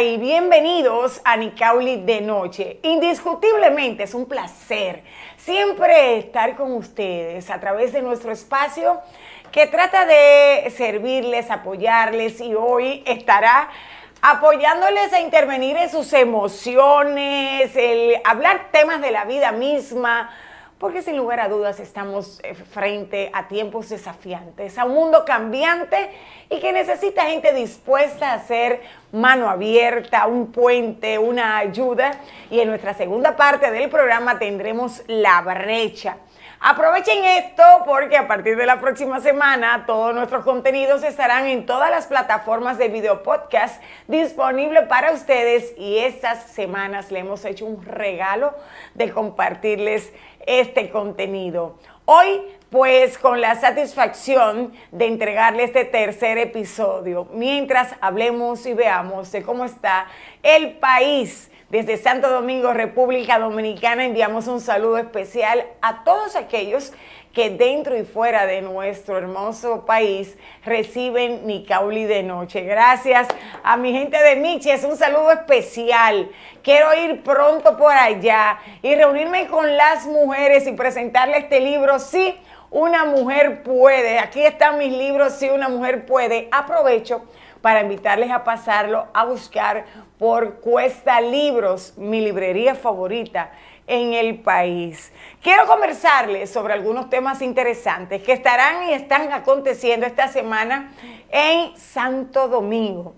y bienvenidos a Nicauli de Noche. Indiscutiblemente es un placer siempre estar con ustedes a través de nuestro espacio que trata de servirles, apoyarles y hoy estará apoyándoles a intervenir en sus emociones, el hablar temas de la vida misma, porque sin lugar a dudas estamos eh, frente a tiempos desafiantes, a un mundo cambiante y que necesita gente dispuesta a hacer mano abierta, un puente, una ayuda. Y en nuestra segunda parte del programa tendremos la brecha Aprovechen esto porque a partir de la próxima semana todos nuestros contenidos estarán en todas las plataformas de video podcast disponibles para ustedes y estas semanas le hemos hecho un regalo de compartirles este contenido. Hoy pues con la satisfacción de entregarle este tercer episodio, mientras hablemos y veamos de cómo está el país desde Santo Domingo, República Dominicana, enviamos un saludo especial a todos aquellos que dentro y fuera de nuestro hermoso país reciben Nicauli de noche. Gracias a mi gente de Michi, es un saludo especial. Quiero ir pronto por allá y reunirme con las mujeres y presentarle este libro. Sí, una mujer puede. Aquí están mis libros, sí, una mujer puede. Aprovecho para invitarles a pasarlo a buscar por Cuesta Libros, mi librería favorita en el país. Quiero conversarles sobre algunos temas interesantes que estarán y están aconteciendo esta semana en Santo Domingo.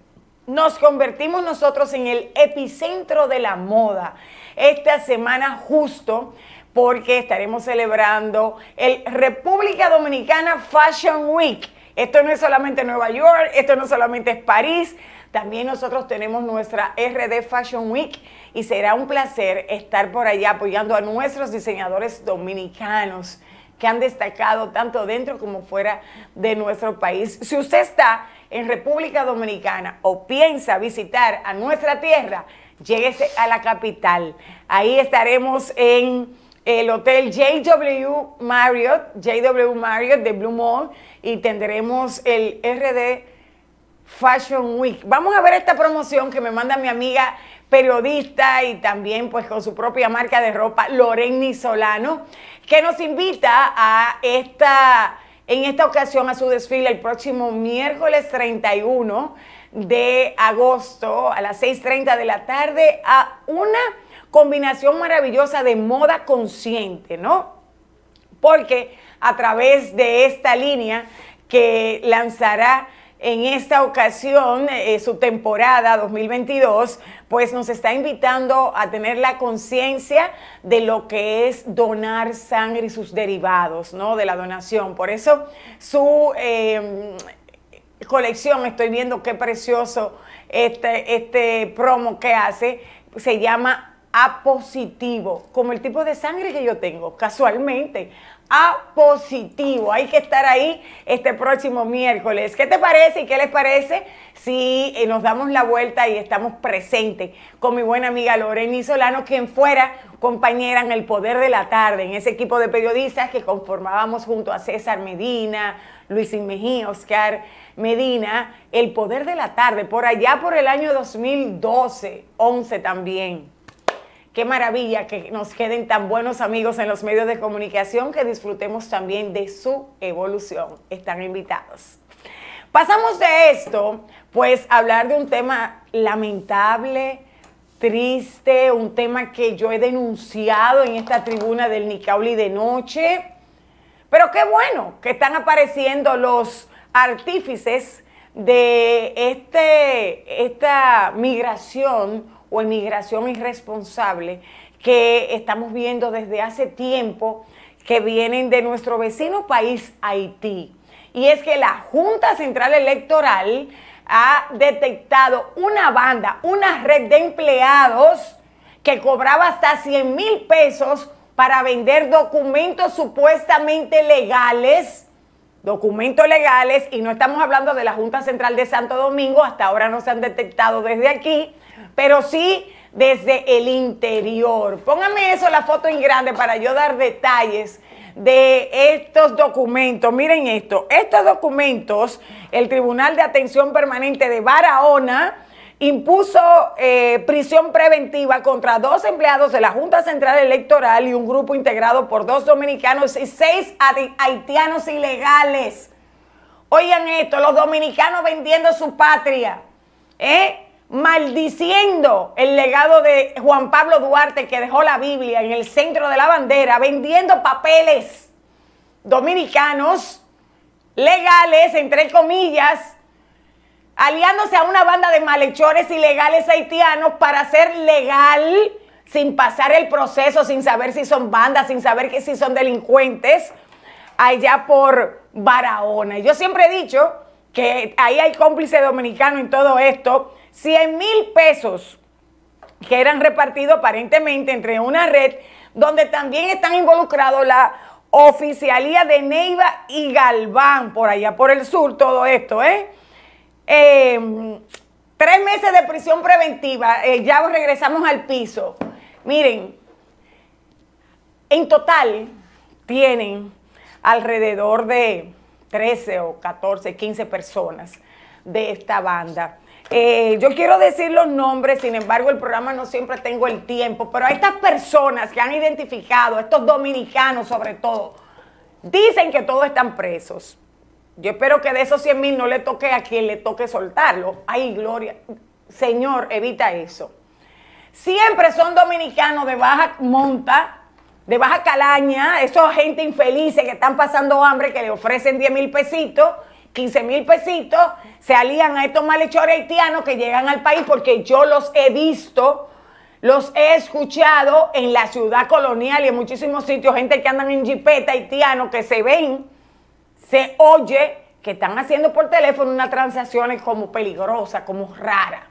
Nos convertimos nosotros en el epicentro de la moda esta semana justo porque estaremos celebrando el República Dominicana Fashion Week esto no es solamente Nueva York, esto no solamente es París, también nosotros tenemos nuestra RD Fashion Week y será un placer estar por allá apoyando a nuestros diseñadores dominicanos que han destacado tanto dentro como fuera de nuestro país. Si usted está en República Dominicana o piensa visitar a nuestra tierra, lléguese a la capital. Ahí estaremos en el hotel JW Marriott, JW Marriott de Blue Mall y tendremos el RD Fashion Week. Vamos a ver esta promoción que me manda mi amiga periodista y también pues con su propia marca de ropa, Loreni Solano, que nos invita a esta, en esta ocasión a su desfile el próximo miércoles 31 de agosto a las 6.30 de la tarde a una combinación maravillosa de moda consciente, ¿no? Porque a través de esta línea que lanzará en esta ocasión eh, su temporada 2022, pues nos está invitando a tener la conciencia de lo que es donar sangre y sus derivados, ¿no? De la donación. Por eso su em, colección, estoy viendo qué precioso este, este promo que hace, se llama a positivo, como el tipo de sangre que yo tengo, casualmente. A positivo, hay que estar ahí este próximo miércoles. ¿Qué te parece y qué les parece si eh, nos damos la vuelta y estamos presentes con mi buena amiga Lorena Solano, quien fuera compañera en el Poder de la Tarde, en ese equipo de periodistas que conformábamos junto a César Medina, Luis Mejía, Oscar Medina, el Poder de la Tarde, por allá por el año 2012, 11 también. Qué maravilla que nos queden tan buenos amigos en los medios de comunicación que disfrutemos también de su evolución. Están invitados. Pasamos de esto, pues, a hablar de un tema lamentable, triste, un tema que yo he denunciado en esta tribuna del Nicauli de noche. Pero qué bueno que están apareciendo los artífices de este, esta migración o emigración irresponsable que estamos viendo desde hace tiempo que vienen de nuestro vecino país Haití. Y es que la Junta Central Electoral ha detectado una banda, una red de empleados que cobraba hasta 100 mil pesos para vender documentos supuestamente legales, documentos legales, y no estamos hablando de la Junta Central de Santo Domingo, hasta ahora no se han detectado desde aquí, pero sí desde el interior. Póngame eso, la foto en grande, para yo dar detalles de estos documentos. Miren esto, estos documentos, el Tribunal de Atención Permanente de Barahona impuso eh, prisión preventiva contra dos empleados de la Junta Central Electoral y un grupo integrado por dos dominicanos y seis haitianos ilegales. Oigan esto, los dominicanos vendiendo su patria, ¿eh? maldiciendo el legado de Juan Pablo Duarte que dejó la Biblia en el centro de la bandera, vendiendo papeles dominicanos legales, entre comillas, aliándose a una banda de malhechores ilegales haitianos para ser legal sin pasar el proceso, sin saber si son bandas, sin saber que si son delincuentes, allá por Barahona. Yo siempre he dicho que ahí hay cómplice dominicano en todo esto. 100 mil pesos que eran repartidos aparentemente entre una red donde también están involucrados la oficialía de Neiva y Galván, por allá por el sur, todo esto, ¿eh? Em, tres meses de prisión preventiva, eh, ya regresamos al piso. Miren, en total tienen alrededor de 13 o 14, 15 personas de esta banda. Eh, yo quiero decir los nombres, sin embargo el programa no siempre tengo el tiempo, pero estas personas que han identificado, estos dominicanos sobre todo, dicen que todos están presos. Yo espero que de esos 100 mil no le toque a quien le toque soltarlo. Ay, Gloria. Señor, evita eso. Siempre son dominicanos de baja monta, de baja calaña, esos gente infelices que están pasando hambre, que le ofrecen 10 mil pesitos, 15 mil pesitos, se alían a estos malhechores haitianos que llegan al país porque yo los he visto, los he escuchado en la ciudad colonial y en muchísimos sitios, gente que andan en jipeta haitiano que se ven se oye que están haciendo por teléfono unas transacciones como peligrosas, como raras.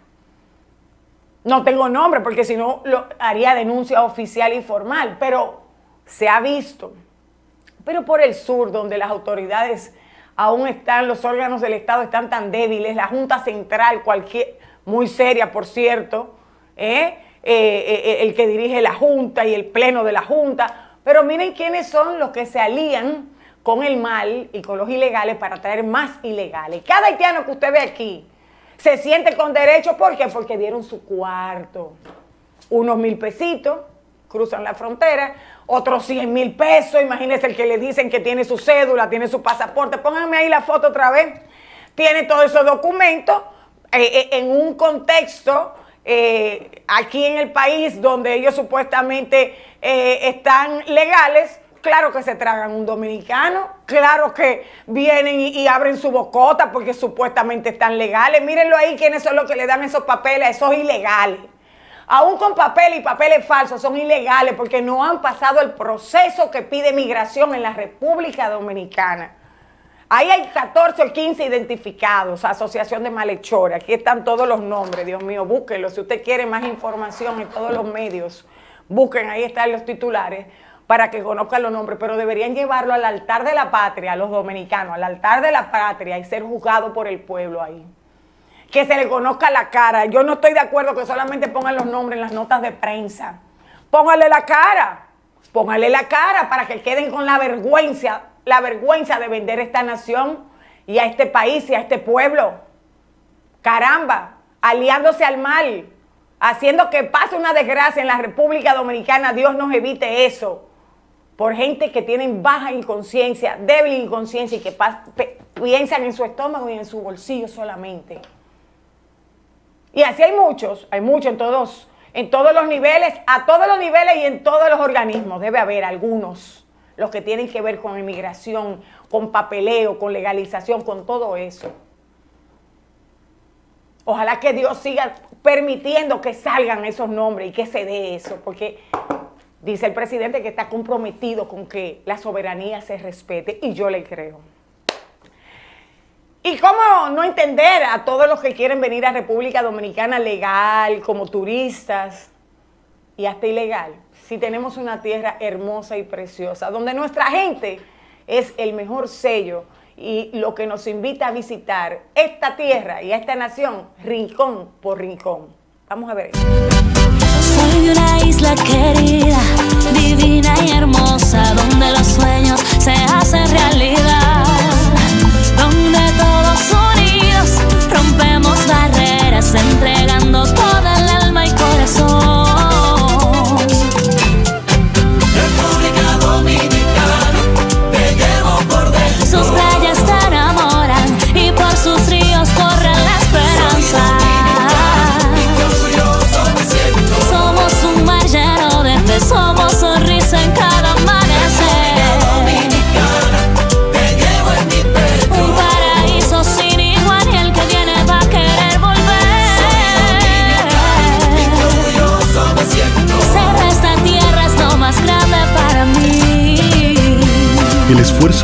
No tengo nombre porque si no lo haría denuncia oficial y formal, pero se ha visto. Pero por el sur, donde las autoridades aún están, los órganos del Estado están tan débiles, la Junta Central, cualquier, muy seria por cierto, ¿eh? Eh, eh, el que dirige la Junta y el Pleno de la Junta, pero miren quiénes son los que se alían con el mal y con los ilegales para traer más ilegales. Cada haitiano que usted ve aquí se siente con derecho, ¿por qué? Porque dieron su cuarto, unos mil pesitos, cruzan la frontera, otros 100 mil pesos, imagínense el que le dicen que tiene su cédula, tiene su pasaporte, pónganme ahí la foto otra vez, tiene todos esos documentos eh, eh, en un contexto eh, aquí en el país donde ellos supuestamente están legales, Claro que se tragan un dominicano, claro que vienen y, abren su bocota porque supuestamente están legales. Mírenlo ahí, quiénes son los que le dan esos papeles, esos ilegales. Aún con papel y papeles falsos son ilegales porque no han pasado el proceso que pide migración en la República Dominicana. Ahí hay 14 o 15 identificados, Asociación de Malhechores. Aquí están todos los nombres, Dios mío, búsquenlo. Si usted quiere más información en todos los medios, busquen, ahí están los titulares para que conozcan los nombres, pero deberían llevarlo al altar de la patria, los dominicanos, al altar de la patria y ser juzgado por el pueblo ahí. Que se le conozca la cara. Yo no estoy de acuerdo que solamente pongan los nombres en las notas de prensa. Póngale la cara. Póngale la cara para que queden con la vergüenza, la vergüenza de vender esta nación y a este país y a este pueblo. Caramba, aliándose al mal, haciendo que pase una desgracia en la República Dominicana. Dios nos evite eso por gente que tienen baja inconsciencia, débil inconsciencia y que piensan en su estómago y en su bolsillo solamente. Y así hay muchos, hay muchos en todos, en todos los niveles, a todos los niveles y en todos los organismos. Debe haber algunos, los que tienen que ver con inmigración, con papeleo, con legalización, con todo eso. Ojalá que Dios siga permitiendo que salgan esos nombres y que se dé eso, porque Dice el presidente que está comprometido con que la soberanía se respete y yo le creo. ¿Y cómo no entender a todos los que quieren venir a República Dominicana legal, como turistas y hasta ilegal? Si tenemos una tierra hermosa y preciosa, donde nuestra gente es el mejor sello y lo que nos invita a visitar esta tierra y esta nación, rincón por rincón. Vamos a ver. Soy una isla querida, divina y hermosa, donde los sueños se hacen realidad.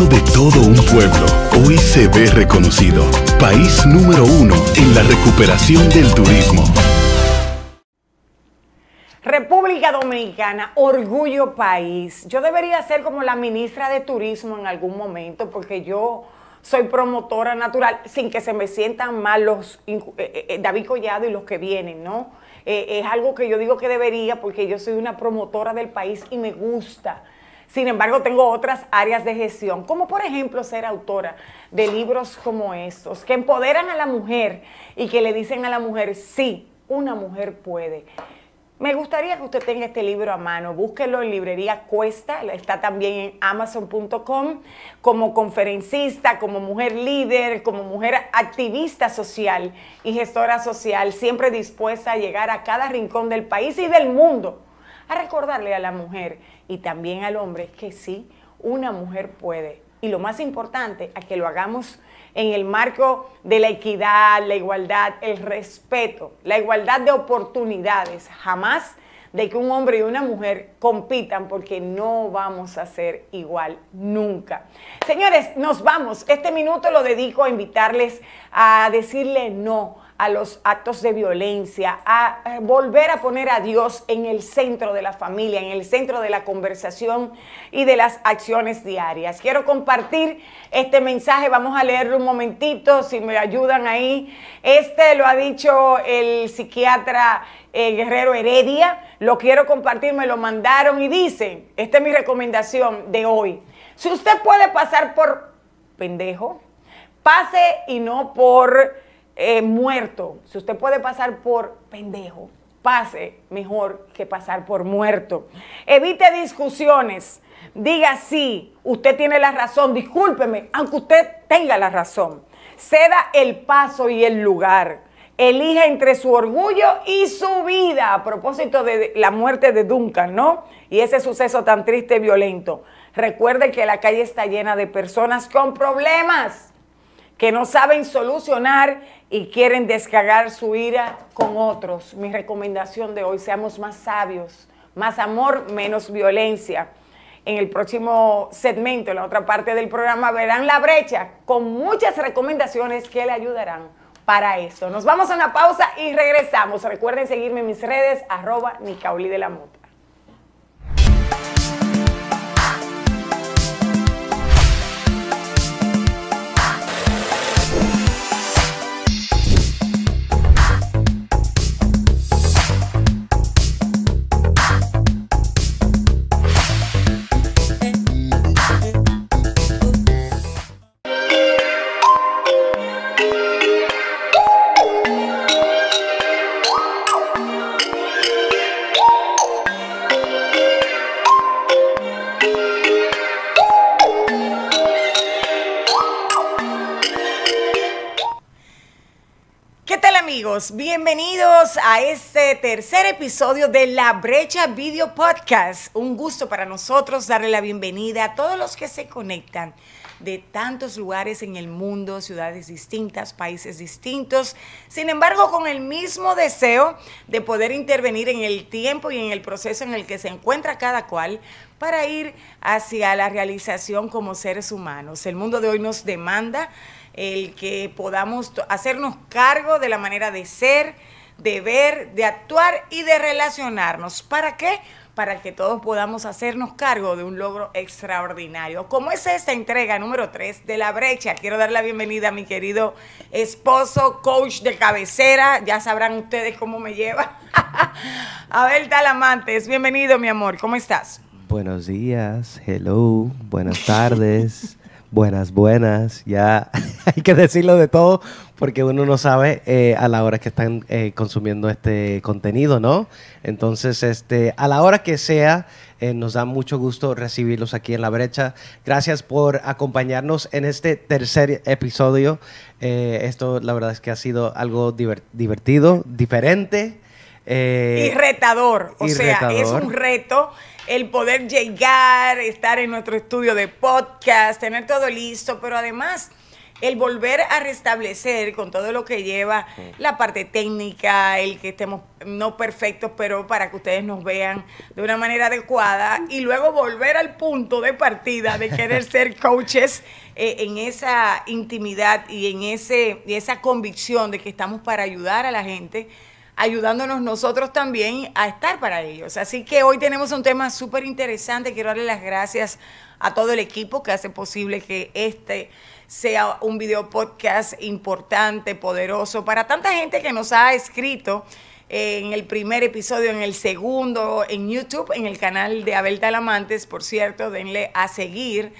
De todo un pueblo hoy se ve reconocido. País número uno en la recuperación del turismo. República Dominicana, orgullo país. Yo debería ser como la ministra de Turismo en algún momento porque yo soy promotora natural sin que se me sientan mal los eh, eh, eh, David Collado y los que vienen, ¿no? es algo que yo digo que debería porque yo soy una promotora del país y me gusta. Sin embargo, tengo otras áreas de gestión, como por ejemplo ser autora de libros como estos, que empoderan a la mujer y que le dicen a la mujer, sí, una mujer puede. Me gustaría que usted tenga este libro a mano. Búsquelo en librería Cuesta, está también en amazon.com. Como conferencista, como mujer líder, como mujer activista social y gestora social, siempre dispuesta a llegar a cada rincón del país y del mundo a recordarle a la mujer y también al hombre que sí, una mujer puede. Y lo más importante, a que lo hagamos en el marco de la equidad, la igualdad, el respeto, la igualdad de oportunidades, jamás de que un hombre y una mujer compitan porque no vamos a ser igual nunca. Señores, nos vamos. Este minuto lo dedico a invitarles a decirle no a los actos de violencia, a volver a poner a Dios en el centro de la familia, en el centro de la conversación y de las acciones diarias. Quiero compartir este mensaje, vamos a leerlo un momentito, si me ayudan ahí. Este lo ha dicho el psiquiatra eh, Guerrero Heredia, lo quiero compartir, me lo mandaron y dice, esta es mi recomendación de hoy, si usted puede pasar por pendejo, pase y no por eh, muerto. Si usted puede pasar por pendejo, pase mejor que pasar por muerto. Evite discusiones. Diga sí, usted tiene la razón, discúlpeme, aunque usted tenga la razón. Ceda el paso y el lugar. Elija entre su orgullo y su vida, a propósito de la muerte de Duncan, ¿no? Y ese suceso tan triste y violento. Recuerde que la calle está llena de personas con problemas que no saben solucionar y quieren descargar su ira con otros. Mi recomendación de hoy, seamos más sabios, más amor, menos violencia. En el próximo segmento, en la otra parte del programa, verán la brecha con muchas recomendaciones que le ayudarán para eso. Nos vamos a una pausa y regresamos. Recuerden seguirme en mis redes, arroba Nicauli de la. A este tercer episodio de La Brecha Video Podcast. Un gusto para nosotros darle la bienvenida a todos los que se conectan de tantos lugares en el mundo, ciudades distintas, países distintos, sin embargo con el mismo deseo de poder intervenir en el tiempo y en el proceso en el que se encuentra cada cual para ir hacia la realización como seres humanos. El mundo de hoy nos demanda el que podamos hacernos cargo de la manera de ser, de ver, de actuar y de relacionarnos. ¿Para qué? Para que todos podamos hacernos cargo de un logro extraordinario. Como es esta entrega número 3 de La Brecha, quiero dar la bienvenida a mi querido esposo, coach de cabecera. Ya sabrán ustedes cómo me lleva. Abel Talamantes, bienvenido mi amor, ¿cómo estás? Buenos días, hello, buenas tardes. Buenas, buenas. Ya hay que decirlo de todo porque uno no sabe eh, a la hora que están eh, consumiendo este contenido, ¿no? Entonces, este, a la hora que sea, eh, nos da mucho gusto recibirlos aquí en La Brecha. Gracias por acompañarnos en este tercer episodio. esto, la verdad es que ha sido algo divertido, diferente. y retador. O sea, es un reto el poder llegar, estar en nuestro estudio de podcast, tener todo listo, pero además el volver a restablecer con todo lo que lleva la parte técnica, el que estemos no perfectos, pero para que ustedes nos vean de una manera adecuada y luego volver al punto de partida de querer ser coaches eh, en esa intimidad y en ese, y esa convicción de que estamos para ayudar a la gente ayudándonos nosotros también a estar para ellos. Así que hoy tenemos un tema súper interesante. Quiero darle las gracias a todo el equipo que hace posible que este sea un video podcast importante, poderoso, para tanta gente que nos ha escrito en el primer episodio, en el segundo, en YouTube, en el canal de Abel Talamantes, por cierto, denle a seguir.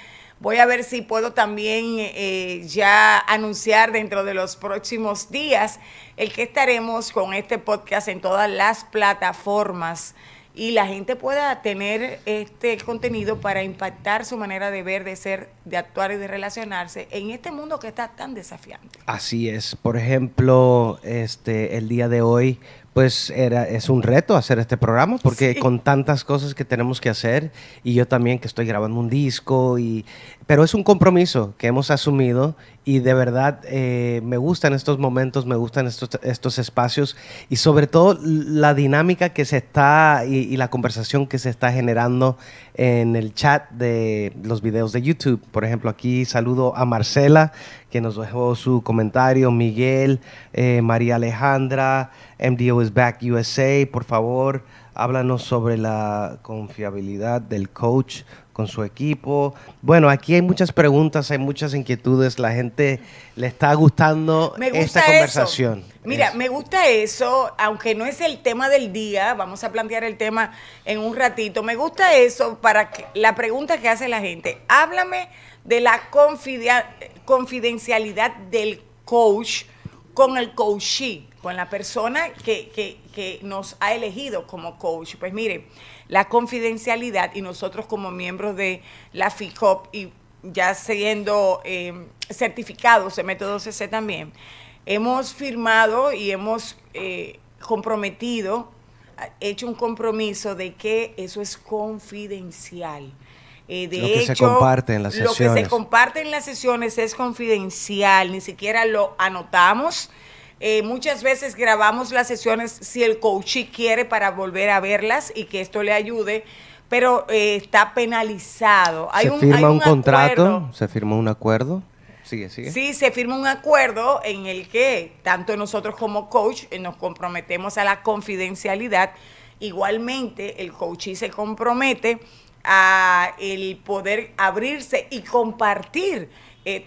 Voy a ver si puedo también eh, ya anunciar dentro de los próximos días el que estaremos con este podcast en todas las plataformas y la gente pueda tener este contenido para impactar su manera de ver, de ser, de actuar y de relacionarse en este mundo que está tan desafiante. Así es. Por ejemplo, este el día de hoy pues era, es un reto hacer este programa porque con tantas cosas que tenemos que hacer y yo también que estoy grabando un disco y pero es un compromiso que hemos asumido y de verdad eh, me gustan estos momentos, me gustan estos, estos espacios y sobre todo la dinámica que se está y, la conversación que se está generando en el chat de los videos de YouTube. Por ejemplo, aquí saludo a Marcela que nos dejó su comentario, Miguel, eh, María Alejandra, MDO is back USA, por favor, háblanos sobre la confiabilidad del coach con su equipo. Bueno, aquí hay muchas preguntas, hay muchas inquietudes, la gente le está gustando esta conversación. Mira, me gusta eso, aunque no es el tema del día, vamos a plantear el tema en un ratito. Me gusta eso para que, la pregunta que hace la gente. Háblame de la confidencialidad del coach con el coachee, con la persona que, que nos ha elegido como coach. Pues mire, la confidencialidad y nosotros como miembros de la FICOP y ya siendo eh, certificados de método CC también, hemos firmado y hemos eh, comprometido, hecho un compromiso de que eso es confidencial. Eh, de lo que se comparte en las sesiones. Lo que se comparte en las sesiones es confidencial, ni siquiera lo anotamos eh, muchas veces grabamos las sesiones si el coach quiere para volver a verlas y que esto le ayude, pero eh, está penalizado. Hay ¿Se firma un, contrato? ¿Se firma un acuerdo? Sigue, sigue. Sí, se firma un acuerdo en el que tanto nosotros como coach eh, nos comprometemos a la confidencialidad. Igualmente, el coach se compromete a el poder abrirse y compartir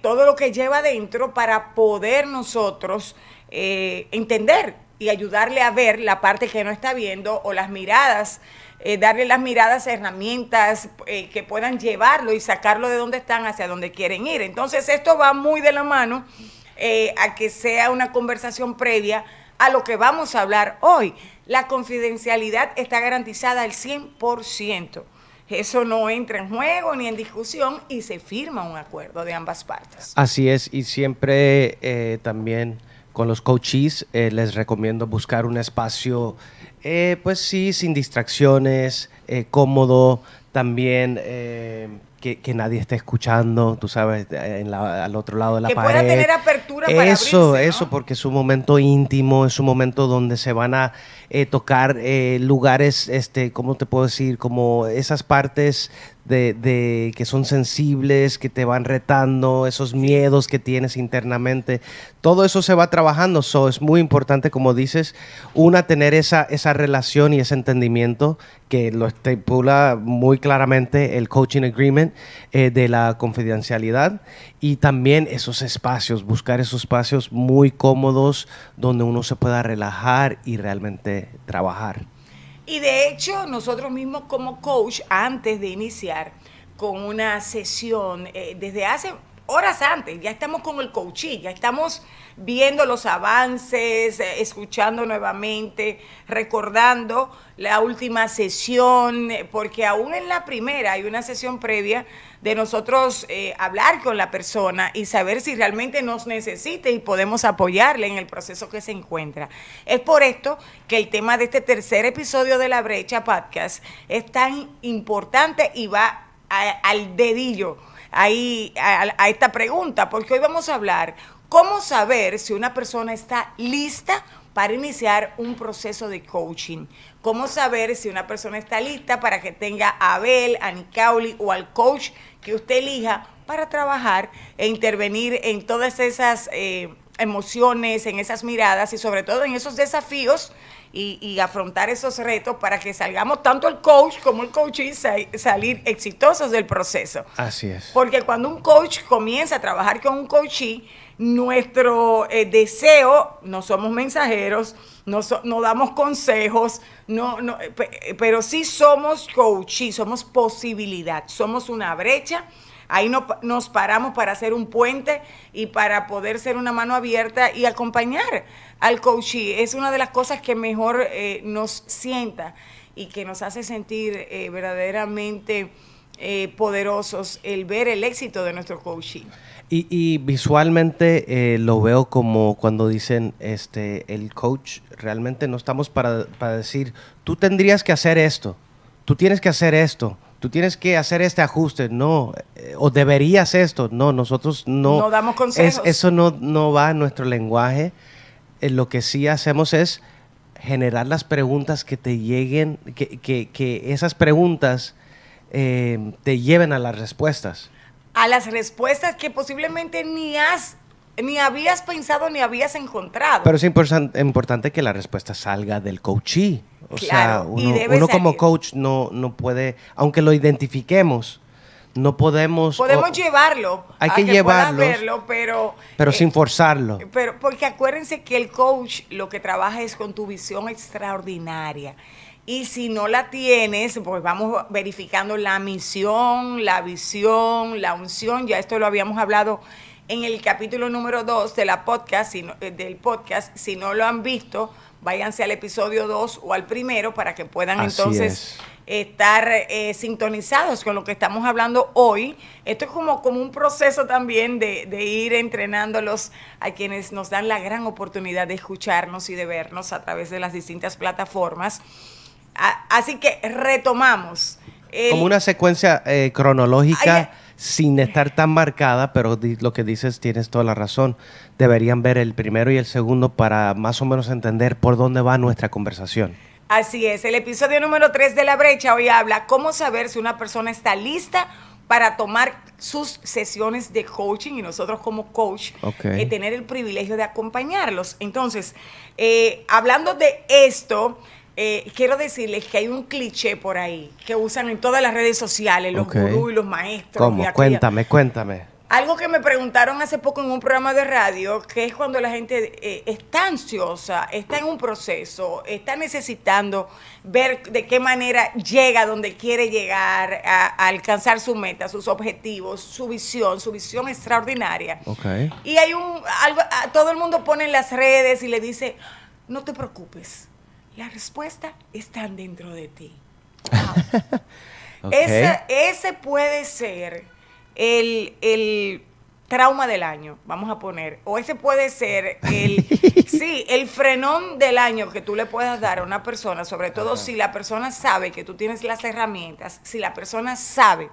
todo lo que lleva adentro para poder nosotros eh, entender y ayudarle a ver la parte que no está viendo o las miradas, eh, darle las miradas, herramientas eh, que puedan llevarlo y sacarlo de donde están hacia donde quieren ir. Entonces esto va muy de la mano a que sea una conversación previa a lo que vamos a hablar hoy. La confidencialidad está garantizada al 100%. Eso no entra en juego ni en discusión y se firma un acuerdo de ambas partes. Así es, y siempre también con los coaches eh, les recomiendo buscar un espacio, eh, pues sí, sin distracciones, eh, cómodo, también que, nadie esté escuchando, tú sabes, al otro lado de la pared. Que pueda tener apertura para Eso, eso, porque es un momento íntimo, es un momento donde se van a tocar lugares, este, ¿cómo te puedo decir? Como esas partes de, que son sensibles, que te van retando, esos miedos que tienes internamente. Todo eso se va trabajando. So, es muy importante, como dices, una, tener esa, esa relación y ese entendimiento que lo estipula muy claramente el coaching agreement eh, de la confidencialidad y también esos espacios, buscar esos espacios muy cómodos donde uno se pueda relajar y realmente trabajar. Y de hecho, nosotros mismos como coach, antes de iniciar con una sesión, eh, desde hace horas antes, ya estamos con el coaching, ya estamos viendo los avances, eh, escuchando nuevamente, recordando la última sesión, eh, porque aún en la primera hay una sesión previa de nosotros eh, hablar con la persona y saber si realmente nos necesita y podemos apoyarle en el proceso que se encuentra. Es por esto que el tema de este tercer episodio de La Brecha Podcast es tan importante y va al dedillo ahí a, a esta pregunta, porque hoy vamos a hablar cómo saber si una persona está lista para iniciar un proceso de coaching. Cómo saber si una persona está lista para que tenga a Abel, a Nicauli o al coach que usted elija para trabajar e intervenir en todas esas eh, emociones, en esas miradas y sobre todo en esos desafíos y, afrontar esos retos para que salgamos tanto el coach como el coaching salir exitosos del proceso. Así es. Porque cuando un coach comienza a trabajar con un coachee, nuestro eh, deseo, no somos mensajeros, no, no damos consejos, no, no, pero sí somos coachee, somos posibilidad, somos una brecha Ahí no, nos paramos para hacer un puente y para poder ser una mano abierta y acompañar al coachee. Es una de las cosas que mejor eh, nos sienta y que nos hace sentir eh, verdaderamente eh, poderosos el ver el éxito de nuestro coachee. Y, visualmente lo veo como cuando dicen este el coach, realmente no estamos para, para decir, tú tendrías que hacer esto, tú tienes que hacer esto tú tienes que hacer este ajuste, no, eh, o deberías esto, no, nosotros no. No damos consejos. eso no, no va en nuestro lenguaje. Eh, lo que sí hacemos es generar las preguntas que te lleguen, que, que, que esas preguntas eh, te lleven a las respuestas. A las respuestas que posiblemente ni has ni habías pensado ni habías encontrado. Pero es importante que la respuesta salga del coachee. O sea, uno, como coach no, no puede, aunque lo identifiquemos, no podemos... Podemos llevarlo. Hay que, llevarlo. pero... Pero sin eh, forzarlo. Pero porque acuérdense que el coach lo que trabaja es con tu visión extraordinaria. Y si no la tienes, pues vamos verificando la misión, la visión, la unción. Ya esto lo habíamos hablado en el capítulo número 2 de la podcast, si eh, del podcast. Si no lo han visto, váyanse al episodio 2 o al primero para que puedan entonces estar eh, sintonizados con lo que estamos hablando hoy. Esto es como, como un proceso también de, de, ir entrenándolos a quienes nos dan la gran oportunidad de escucharnos y de vernos a través de las distintas plataformas. Así que retomamos. como una secuencia eh, cronológica sin estar tan marcada, pero lo que dices tienes toda la razón. Deberían ver el primero y el segundo para más o menos entender por dónde va nuestra conversación. Así es, el episodio número 3 de La Brecha hoy habla cómo saber si una persona está lista para tomar sus sesiones de coaching y nosotros como coach eh, tener el privilegio de acompañarlos. Entonces, eh, hablando de esto, eh, quiero decirles que hay un cliché por ahí que usan en todas las redes sociales, los gurús y los maestros. ¿Cómo? cuéntame, cuéntame. Algo que me preguntaron hace poco en un programa de radio, que es cuando la gente eh, está ansiosa, está en un proceso, está necesitando ver de qué manera llega donde quiere llegar a, alcanzar su meta, sus objetivos, su visión, su visión extraordinaria. Y hay un algo, todo el mundo pone en las redes y le dice, no te preocupes, la respuesta está dentro de ti. ese, puede ser el, trauma del año, vamos a poner, o ese puede ser el, sí, el frenón del año que tú le puedas dar a una persona, sobre todo si la persona sabe que tú tienes las herramientas, si la persona sabe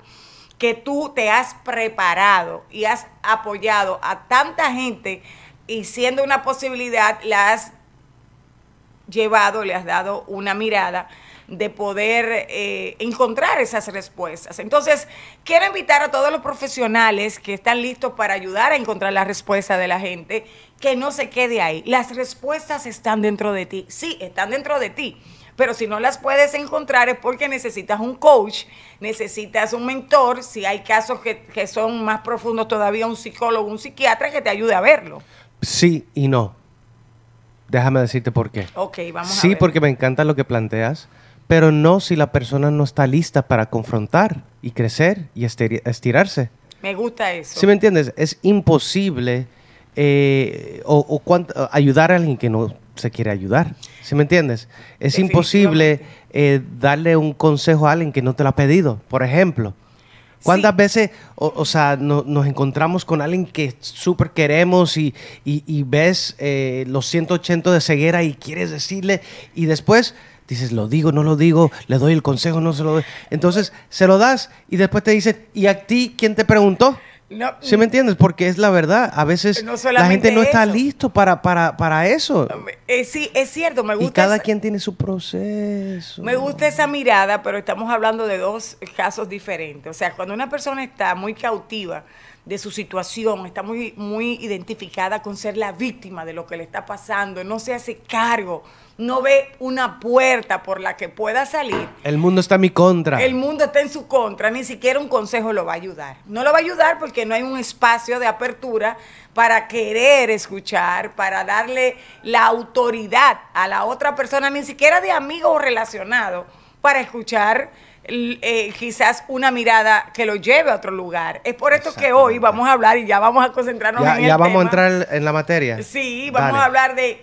que tú te has preparado y has apoyado a tanta gente y siendo una posibilidad, la has llevado, le has dado una mirada de poder eh, encontrar esas respuestas. Entonces, quiero invitar a todos los profesionales que están listos para ayudar a encontrar la respuesta de la gente, que no se quede ahí. Las respuestas están dentro de ti. Sí, están dentro de ti. Pero si no las puedes encontrar es porque necesitas un coach, necesitas un mentor, si hay casos que, que son más profundos todavía, un psicólogo, un psiquiatra que te ayude a verlo. Sí y no. Déjame decirte por qué. Ok, vamos sí, a ver. porque me encanta lo que planteas, pero no si la persona no está lista para confrontar y crecer y estirarse. Me gusta eso. ¿Sí me entiendes? Es imposible eh, o, ayudar a alguien que no se quiere ayudar. ¿Sí me entiendes? Es imposible eh, darle un consejo a alguien que no te lo ha pedido, por ejemplo. ¿Cuántas veces, o, sea, nos encontramos con alguien que súper queremos y, ves eh, los 180 de ceguera y quieres decirle, y después dices, lo digo, no lo digo, le doy el consejo, no se lo doy. Entonces, se lo das y después te dicen, ¿y a ti quién te preguntó? No, ¿Sí me entiendes? Porque es la verdad. A veces No la gente no está eso. listo para, para, para eso. eh, sí, es cierto, me Y gusta. cada esa- quien tiene su proceso. Me gusta esa mirada, pero estamos hablando de dos casos diferentes. O sea, cuando una persona está muy cautiva de su situación, está muy, muy identificada con ser la víctima de lo que le está pasando, no se hace cargo, no ve una puerta por la que pueda salir, El mundo está a mi contra. el mundo está en su contra, ni siquiera un consejo lo va a ayudar. No lo va a ayudar porque no hay un espacio de apertura para querer escuchar, para darle la autoridad a la otra persona, ni siquiera de amigo o relacionado, para escuchar eh, quizás una mirada que lo lleve a otro lugar. Es por esto que hoy vamos a hablar y ya vamos a concentrarnos ya en el ya vamos a entrar en la materia. Sí, vamos Dale. a hablar de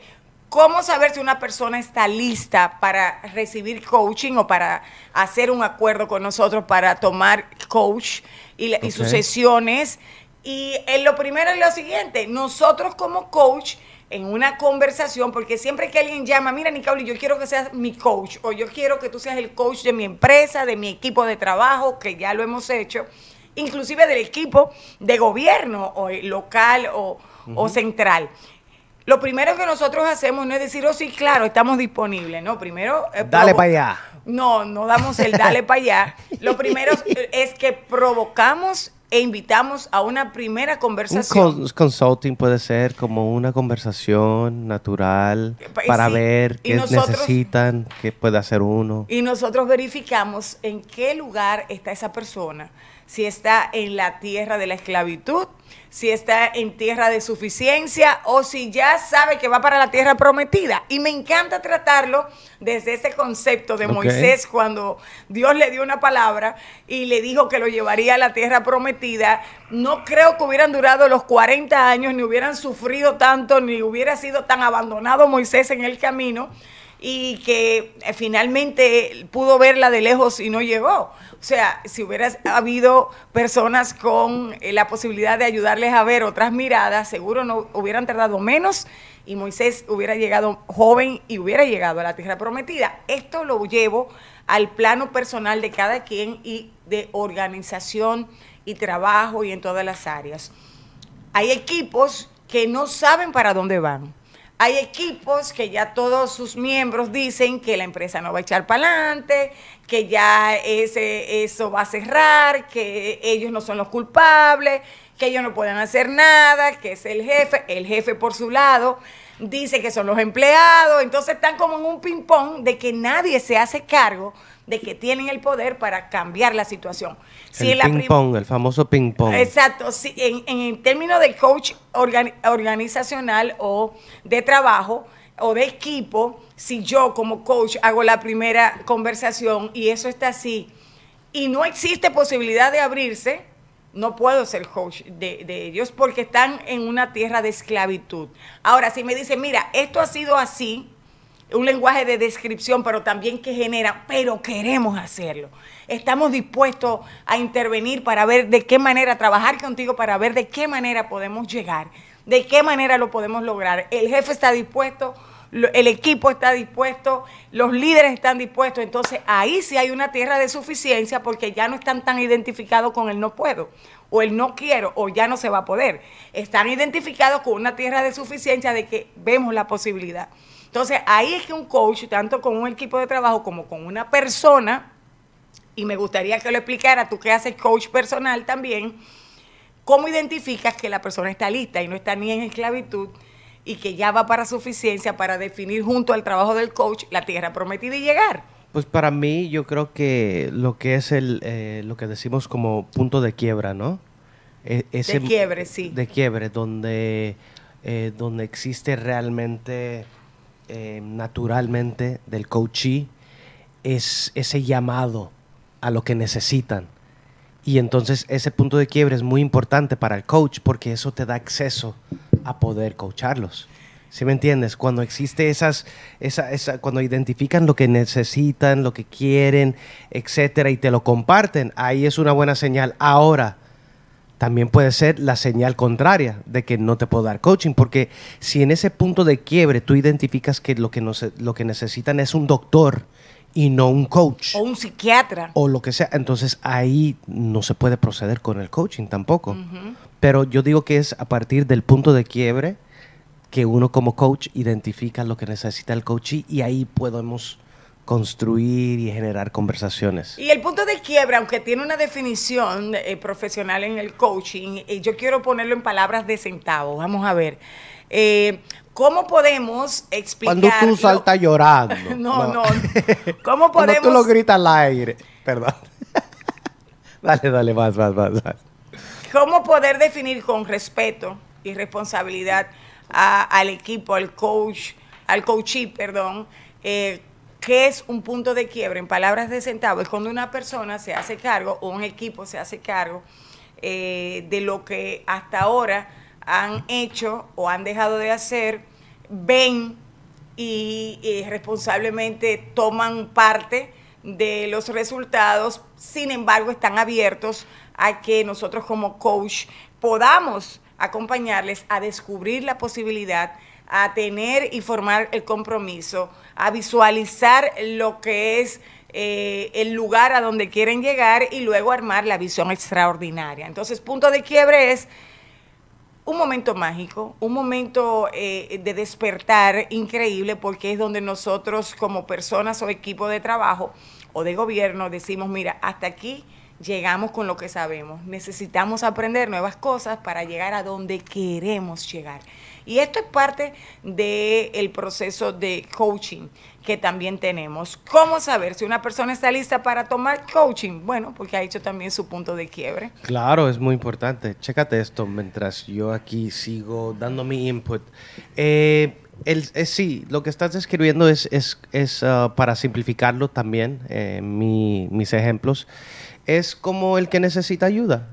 cómo saber si una persona está lista para recibir coaching o para hacer un acuerdo con nosotros para tomar coach y, la- y sus sesiones. Y en lo primero es lo siguiente, nosotros como coach en una conversación, porque siempre que alguien llama, mira Nicauli, yo quiero que seas mi coach o yo quiero que tú seas el coach de mi empresa, de mi equipo de trabajo, que ya lo hemos hecho, inclusive del equipo de gobierno o eh, local o, o central. Lo primero que nosotros hacemos no es decir, oh sí, claro, estamos disponibles, ¿no? Primero... eh, Dale para allá. No, no damos el dale para allá. Lo primero es que provocamos e invitamos a una primera Un conversación. cons- consulting puede ser como una conversación natural Pa- para sí, ver qué nosotros- necesitan, qué puede hacer uno. Y nosotros verificamos en qué lugar está esa persona. Si está en la tierra de la esclavitud, si está en tierra de suficiencia o si ya sabe que va para la tierra prometida. Y me encanta tratarlo desde ese concepto de. Moisés cuando Dios le dio una palabra y le dijo que lo llevaría a la tierra prometida. No creo que hubieran durado los 40 años, ni hubieran sufrido tanto, ni hubiera sido tan abandonado Moisés en el camino y que eh, finalmente pudo verla de lejos y no llegó. O sea, si hubiera habido personas con eh, la posibilidad de ayudarles a ver otras miradas, seguro no hubieran tardado menos y Moisés hubiera llegado joven y hubiera llegado a la tierra prometida. Esto lo llevo al plano personal de cada quien y de organización y trabajo y en todas las áreas. Hay equipos que no saben para dónde van. Hay equipos que ya todos sus miembros dicen que la empresa no va a echar para adelante, que ya ese, eso va a cerrar, que ellos no son los culpables, que ellos no pueden hacer nada, que es el jefe. El jefe por su lado dice que son los empleados. Entonces están como en un ping-pong de que nadie se hace cargo de que tienen el poder para cambiar la situación. Si el en la ping prim- pong, el famoso ping pong. Exacto, sí, en, en términos de coach organi- organizacional o de trabajo o de equipo, si yo como coach hago la primera conversación y eso está así y no existe posibilidad de abrirse, no puedo ser coach de, de ellos porque están en una tierra de esclavitud. Ahora, si me dicen, mira, esto ha sido así, un lenguaje de descripción, pero también que genera, pero queremos hacerlo. Estamos dispuestos a intervenir para ver de qué manera, trabajar contigo para ver de qué manera podemos llegar, de qué manera lo podemos lograr. El jefe está dispuesto, el equipo está dispuesto, los líderes están dispuestos, entonces ahí sí hay una tierra de suficiencia porque ya no están tan identificados con el no puedo o el no quiero o ya no se va a poder. Están identificados con una tierra de suficiencia de que vemos la posibilidad. Entonces, ahí es que un coach, tanto con un equipo de trabajo como con una persona, y me gustaría que lo explicara, tú que haces coach personal también, cómo identificas que la persona está lista y no está ni en esclavitud y que ya va para suficiencia para definir junto al trabajo del coach la tierra prometida y llegar. Pues para mí yo creo que lo que es el, eh, lo que decimos como punto de quiebra, ¿no? E- De quiebre, sí. De quiebre, donde, eh, donde existe realmente, eh, naturalmente, del coachee, es ese llamado a lo que necesitan. Y entonces ese punto de quiebre es muy importante para el coach porque eso te da acceso a poder coacharlos. ¿Sí me entiendes? Cuando existe esas, esa, cuando identifican lo que necesitan, lo que quieren, etcétera, y te lo comparten, ahí es una buena señal. Ahora, también puede ser la señal contraria de que no te puedo dar coaching, porque si en ese punto de quiebre tú identificas que lo que, no se- lo que necesitan es un doctor y no un coach O un psiquiatra. o lo que sea, entonces ahí no se puede proceder con el coaching tampoco. Pero yo digo que es a partir del punto de quiebre que uno como coach identifica lo que necesita el coach y ahí podemos construir y generar conversaciones. Y el punto de quiebra, aunque tiene una definición eh, profesional en el coaching, eh, yo quiero ponerlo en palabras de centavos. Vamos a ver. Eh, ¿Cómo podemos explicar? Cuando tú lo- saltas llorando. No, no. ¿Cómo Cuando tú podemos- lo gritas al aire. Perdón. dale, dale, más, más, más. más. ¿Cómo poder definir con respeto y responsabilidad a- al equipo, al coach, al coachee, perdón, eh, qué es un punto de quiebre? En palabras de centavo, es cuando una persona se hace cargo o un equipo se hace cargo eh, de lo que hasta ahora han hecho o han dejado de hacer, ven y, y responsablemente toman parte de los resultados, sin embargo están abiertos a que nosotros como coach podamos acompañarles a descubrir la posibilidad, a tener y formar el compromiso, a visualizar lo que es eh, el lugar a donde quieren llegar y luego armar la visión extraordinaria. Entonces, punto de quiebre es un momento mágico, un momento eh, de despertar increíble porque es donde nosotros como personas o equipo de trabajo o de gobierno decimos, mira, hasta aquí llegamos con lo que sabemos. Necesitamos aprender nuevas cosas para llegar a donde queremos llegar. Y esto es parte del proceso de coaching que también tenemos. ¿Cómo saber si una persona está lista para tomar coaching? Bueno, porque ha hecho también su punto de quiebre. Claro, es muy importante. Chécate esto mientras yo aquí sigo dando mi input. Eh, el, eh, sí, lo que estás describiendo es, es, es, ah, para simplificarlo también, eh, mi- mis ejemplos, es como el que necesita ayuda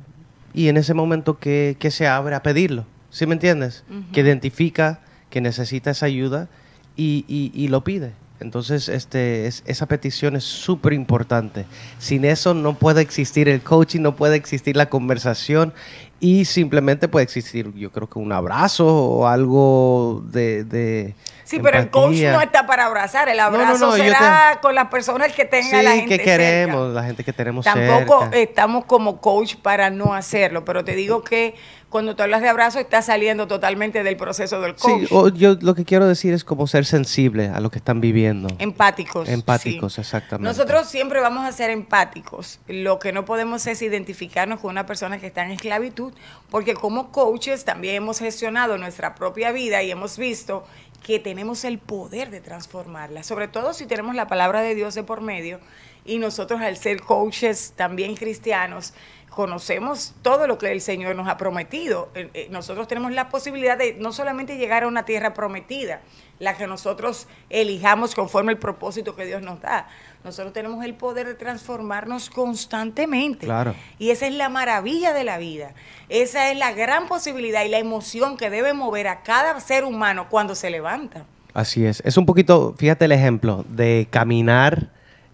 y en ese momento que, que se abre a pedirlo, ¿sí me entiendes? Que identifica que necesita esa ayuda y, y- y lo pide. Entonces, este, es- esa petición es súper importante. Sin eso no puede existir el coaching, no puede existir la conversación y simplemente puede existir, yo creo que un abrazo o algo de... de Sí, pero el coach no está para abrazar, el no, abrazo no, será con las personas que tenga Sí, la gente que queremos, cerca. la gente que tenemos Tampoco cerca. estamos como coach para no hacerlo, pero te digo que cuando tú hablas de abrazo estás saliendo totalmente del proceso del coach. Sí, o yo lo que quiero decir es como ser sensible a lo que están viviendo. Empáticos. Empáticos, sí. exactamente. Nosotros siempre vamos a ser empáticos. Lo que no podemos es identificarnos con una persona que está en esclavitud, porque como coaches también hemos gestionado nuestra propia vida y hemos visto que tenemos el poder de transformarla, sobre todo si tenemos la palabra de Dios de por medio y nosotros al ser coaches también cristianos, conocemos todo lo que el Señor nos ha prometido. Eh, eh, Nosotros tenemos la posibilidad de no solamente llegar a una tierra prometida, la que nosotros elijamos conforme el propósito que Dios nos da. Nosotros tenemos el poder de transformarnos constantemente. Claro. Y esa es la maravilla de la vida. Esa es la gran posibilidad y la emoción que debe mover a cada ser humano cuando se levanta. Así es. Es un poquito, fíjate el ejemplo, de caminar,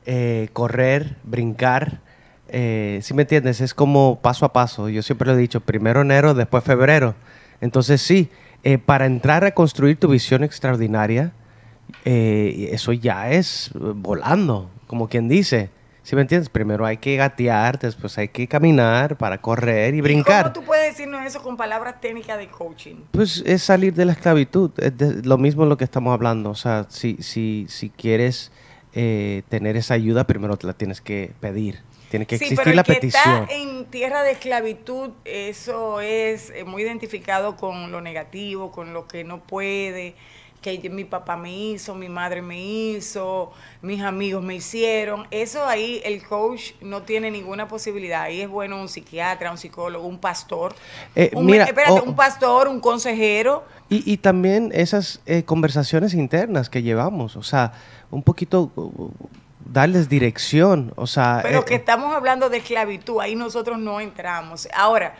eh, correr, brincar. Eh, ¿Sí me entiendes? Es como paso a paso. Yo siempre lo he dicho, primero enero, después febrero. Entonces sí, eh, para entrar a construir tu visión extraordinaria, eh, eso ya es eh, volando, como quien dice. ¿Sí me entiendes? Primero hay que gatear, después hay que caminar para correr y brincar. ¿Cómo tú puedes decirnos eso con palabras técnicas de coaching? Pues es salir de la esclavitud, es de- lo mismo lo que estamos hablando. O sea, si, si, si quieres eh, tener esa ayuda, primero te la tienes que pedir. Tiene que sí, existir pero el la que petición. está en tierra de esclavitud, eso es eh, muy identificado con lo negativo, con lo que no puede, que mi papá me hizo, mi madre me hizo, mis amigos me hicieron. Eso ahí el coach no tiene ninguna posibilidad. Ahí es bueno un psiquiatra, un psicólogo, un pastor. Eh, un, mira, espérate, oh. un pastor, un consejero. Y, y también esas eh, conversaciones internas que llevamos, o sea, un poquito darles dirección, o sea... Pero eh, que estamos hablando de esclavitud, ahí nosotros no entramos. Ahora,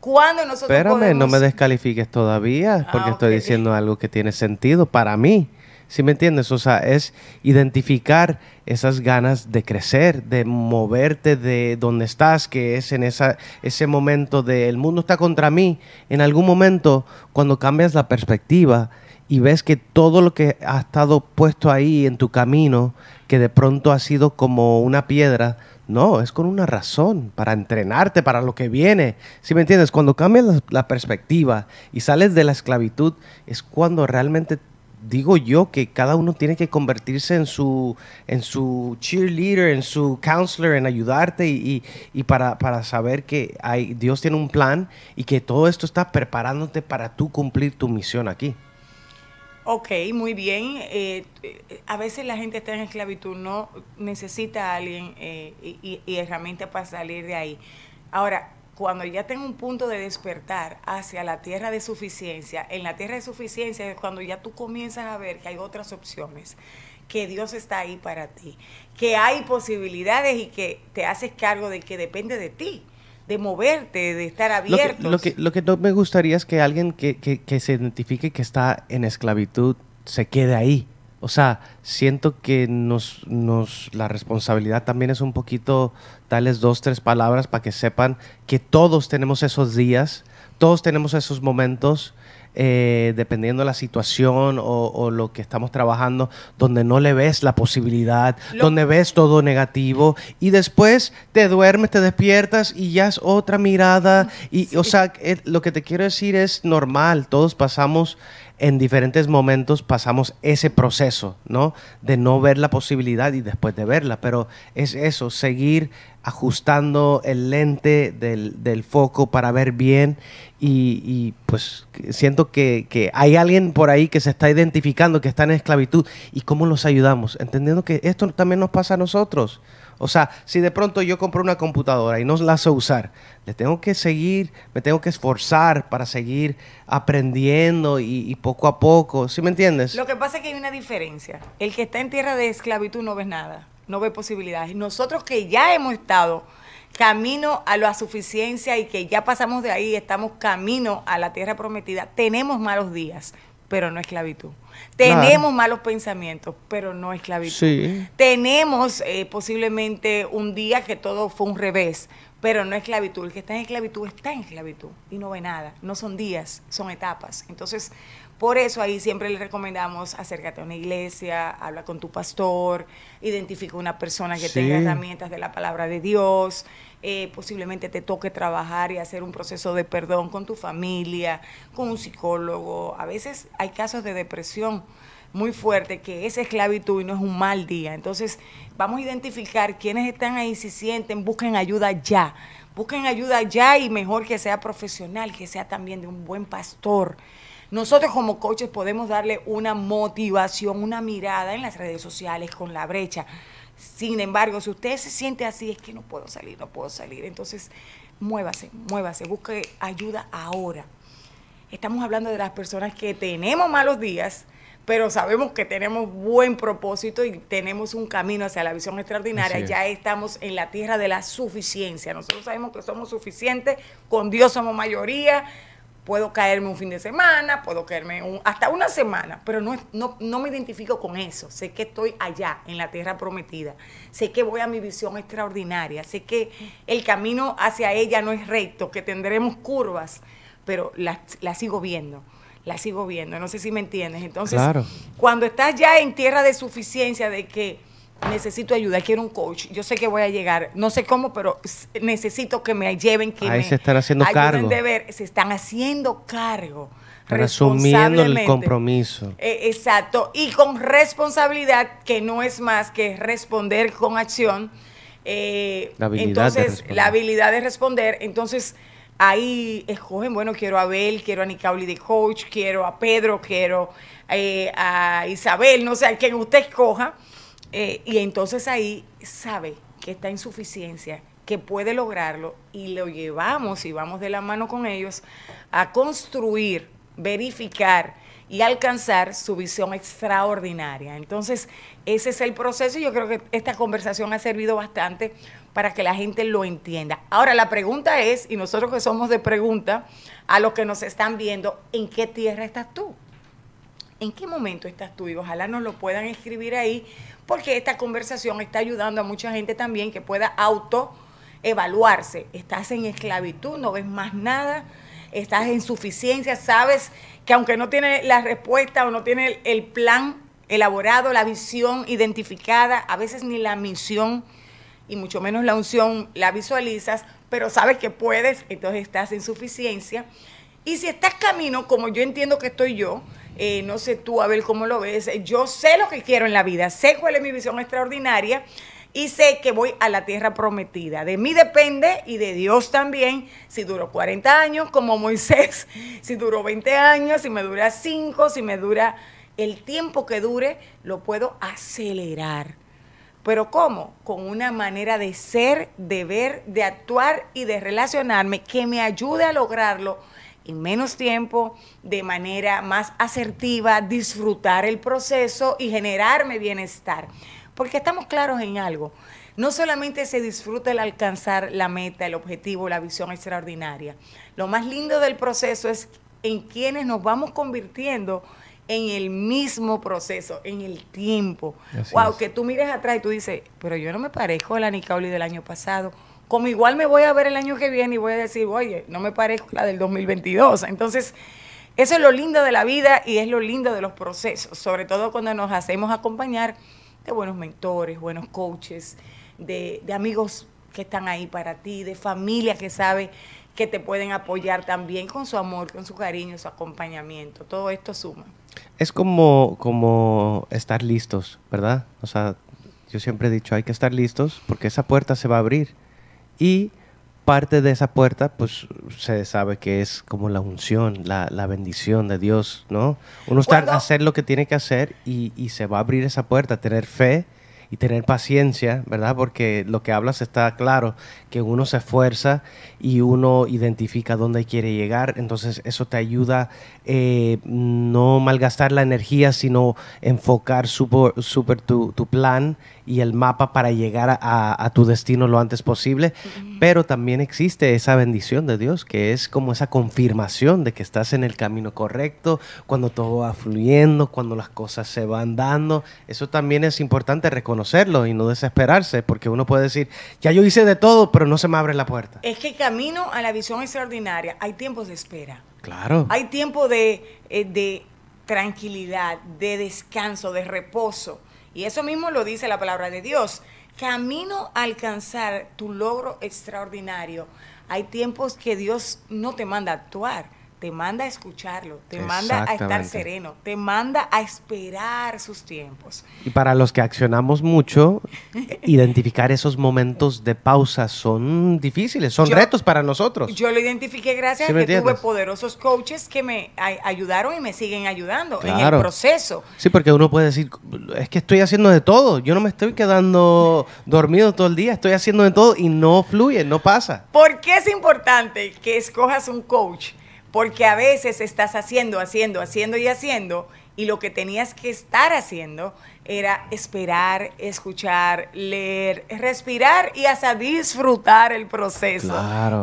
cuando nosotros Espérame, no me descalifiques todavía, porque Ah, estoy ok. diciendo algo que tiene sentido para mí. ¿Sí me entiendes? O sea, es identificar esas ganas de crecer, de moverte de donde estás, que es en esa, ese momento de el mundo está contra mí. En algún momento, cuando cambias la perspectiva y ves que todo lo que ha estado puesto ahí en tu camino, que de pronto ha sido como una piedra, no, es con una razón, para entrenarte para lo que viene. ¿Sí me entiendes? Cuando cambias la, la perspectiva y sales de la esclavitud, es cuando realmente digo yo que cada uno tiene que convertirse en su, en su cheerleader, en su counselor, en ayudarte y, y, para, para, saber que hay, Dios tiene un plan y que todo esto está preparándote para tú cumplir tu misión aquí. Ok, muy bien. Eh, a veces la gente está en esclavitud, no necesita a alguien eh, y, y herramientas para salir de ahí. Ahora, cuando ya tengo un punto de despertar hacia la tierra de suficiencia, en la tierra de suficiencia es cuando ya tú comienzas a ver que hay otras opciones, que Dios está ahí para ti, que hay posibilidades y que te haces cargo de que depende de ti de moverte, de estar abierto. Lo que, lo que, no me gustaría es que alguien que, que, que se identifique que está en esclavitud se quede ahí o sea, siento que nos, nos, la responsabilidad también es un poquito darles dos, tres palabras para que sepan que todos tenemos esos días, todos tenemos esos momentos, eh, dependiendo de la situación o, lo que estamos trabajando, donde no le ves la posibilidad, donde ves todo negativo y después te duermes, te despiertas y ya es otra mirada. Y, o sea, eh, lo que te quiero decir es normal, todos pasamos en diferentes momentos pasamos ese proceso, ¿no? De no ver la posibilidad y después de verla, pero es eso, seguir ajustando el lente del, foco para ver bien y, pues siento que, hay alguien por ahí que se está identificando que está en esclavitud y cómo los ayudamos, entendiendo que esto también nos pasa a nosotros. O sea, si de pronto yo compro una computadora y no la sé usar, le tengo que seguir, me tengo que esforzar para seguir aprendiendo y, poco a poco. ¿Sí me entiendes? Lo que pasa es que hay una diferencia. El que está en tierra de esclavitud no ve nada, no ve posibilidades. Nosotros que ya hemos estado camino a la suficiencia y que ya pasamos de ahí, estamos camino a la tierra prometida, tenemos malos días, pero no esclavitud. Tenemos malos pensamientos, pero no esclavitud. Tenemos eh, posiblemente un día que todo fue un revés, pero no esclavitud. El que está en esclavitud está en esclavitud y no ve nada. No son días, son etapas. Entonces, por eso ahí siempre le recomendamos acércate a una iglesia, habla con tu pastor, identifica una persona que tenga herramientas de la palabra de Dios. Eh, posiblemente te toque trabajar y hacer un proceso de perdón con tu familia, con un psicólogo. A veces hay casos de depresión muy fuerte que es esclavitud y no es un mal día. Entonces, vamos a identificar quiénes están ahí, si sienten, busquen ayuda ya. Busquen ayuda ya y mejor que sea profesional, que sea también de un buen pastor. Nosotros como coaches podemos darle una motivación, una mirada en las redes sociales con la brecha sin embargo, si usted se siente así, es que no puedo salir, no puedo salir. Entonces, muévase, muévase, busque ayuda ahora. Estamos hablando de las personas que tenemos malos días, pero sabemos que tenemos buen propósito y tenemos un camino hacia la visión extraordinaria. Ya estamos en la tierra de la suficiencia. Nosotros sabemos que somos suficientes, con Dios somos mayoría, puedo caerme un fin de semana, puedo caerme hasta una semana, pero no, no, no, me identifico con eso. Sé que estoy allá, en la tierra prometida. Sé que voy a mi visión extraordinaria. Sé que el camino hacia ella no es recto, que tendremos curvas, pero la, la sigo viendo. La sigo viendo. No sé si me entiendes. Entonces, cuando estás ya en tierra de suficiencia, de que necesito ayuda, quiero un coach, yo sé que voy a llegar, no sé cómo, pero necesito que me lleven, que Ahí se están haciendo cargo. de ver, se están haciendo cargo. Resumiendo el compromiso. Eh, exacto, y con responsabilidad, que no es más que responder con acción. Eh, la habilidad entonces, la habilidad de responder. Entonces, ahí escogen, bueno, quiero a Abel, quiero a Nicauli de coach, quiero a Pedro, quiero eh, a Isabel, no sé, a quien usted escoja eh, y entonces ahí sabe que está en suficiencia, que puede lograrlo y lo llevamos y vamos de la mano con ellos a construir, verificar y alcanzar su visión extraordinaria. Entonces, ese es el proceso y yo creo que esta conversación ha servido bastante para que la gente lo entienda. Ahora, la pregunta es, y nosotros que somos de pregunta, a los que nos están viendo, ¿en qué tierra estás tú? ¿En qué momento estás tú? Y ojalá nos lo puedan escribir ahí, porque esta conversación está ayudando a mucha gente también que pueda auto evaluarse. Estás en esclavitud, no ves más nada, estás en suficiencia, sabes que aunque no tiene la respuesta o no tiene el plan elaborado, la visión identificada, a veces ni la misión y mucho menos la unción la visualizas, pero sabes que puedes, entonces estás en suficiencia. Y si estás camino, como yo entiendo que estoy yo, eh, no sé tú, a ver cómo lo ves, yo sé lo que quiero en la vida, sé cuál es mi visión extraordinaria y sé que voy a la tierra prometida. De mí depende y de Dios también, si duró 40 años como Moisés, si duró 20 años, si me dura 5, si me dura el tiempo que dure, lo puedo acelerar. Pero ¿cómo? Con una manera de ser, de ver, de actuar y de relacionarme que me ayude a lograrlo en menos tiempo, de manera más asertiva, disfrutar el proceso y generarme bienestar. Porque estamos claros en algo. No solamente se disfruta el alcanzar la meta, el objetivo, la visión extraordinaria. Lo más lindo del proceso es en quienes nos vamos convirtiendo en el mismo proceso, en el tiempo. wow, que tú mires atrás y tú dices, pero yo no me parezco a la Nicauli del año pasado. Como igual me voy a ver el año que viene y voy a decir, oye, no me parezco la del 2022. Entonces, eso es lo lindo de la vida y es lo lindo de los procesos, sobre todo cuando nos hacemos acompañar de buenos mentores, buenos coaches, de, amigos que están ahí para ti, de familia que sabe que te pueden apoyar también con su amor, con su cariño, su acompañamiento. Todo esto suma. Es como, como estar listos, ¿verdad? O sea, yo siempre he dicho, hay que estar listos porque esa puerta se va a abrir. Y parte de esa puerta, pues se sabe que es como la unción, la, la bendición de Dios, ¿no? Uno está a hacer lo que tiene que hacer y, y, se va a abrir esa puerta, tener fe y tener paciencia, ¿verdad? Porque lo que hablas está claro, que uno se esfuerza y uno identifica dónde quiere llegar, entonces eso te ayuda eh, no malgastar la energía, sino enfocar súper tu, tu, plan y el mapa para llegar a, tu destino lo antes posible, pero también existe esa bendición de Dios, que es como esa confirmación de que estás en el camino correcto, cuando todo va fluyendo, cuando las cosas se van dando, eso también es importante reconocerlo y no desesperarse, porque uno puede decir, ya yo hice de todo, pero no se me abre la puerta. Es que camino a la visión extraordinaria hay tiempos de espera. Claro. Hay tiempo de, eh, de tranquilidad, de descanso, de reposo. Y eso mismo lo dice la palabra de Dios. Camino a alcanzar tu logro extraordinario. Hay tiempos que Dios no te manda a actuar te manda a escucharlo, te manda a estar sereno, te manda a esperar sus tiempos. Y para los que accionamos mucho, identificar esos momentos de pausa son difíciles, son retos para nosotros. Yo lo identifiqué gracias a que tuve poderosos coaches que me ayudaron y me siguen ayudando en el proceso. Sí, porque uno puede decir, es que estoy haciendo de todo, yo no me estoy quedando dormido todo el día, estoy haciendo de todo y no fluye, no pasa. ¿Por qué es importante que escojas un coach? Porque a veces estás haciendo, haciendo, haciendo y haciendo, y lo que tenías que estar haciendo era esperar, escuchar, leer, respirar y hasta disfrutar el proceso.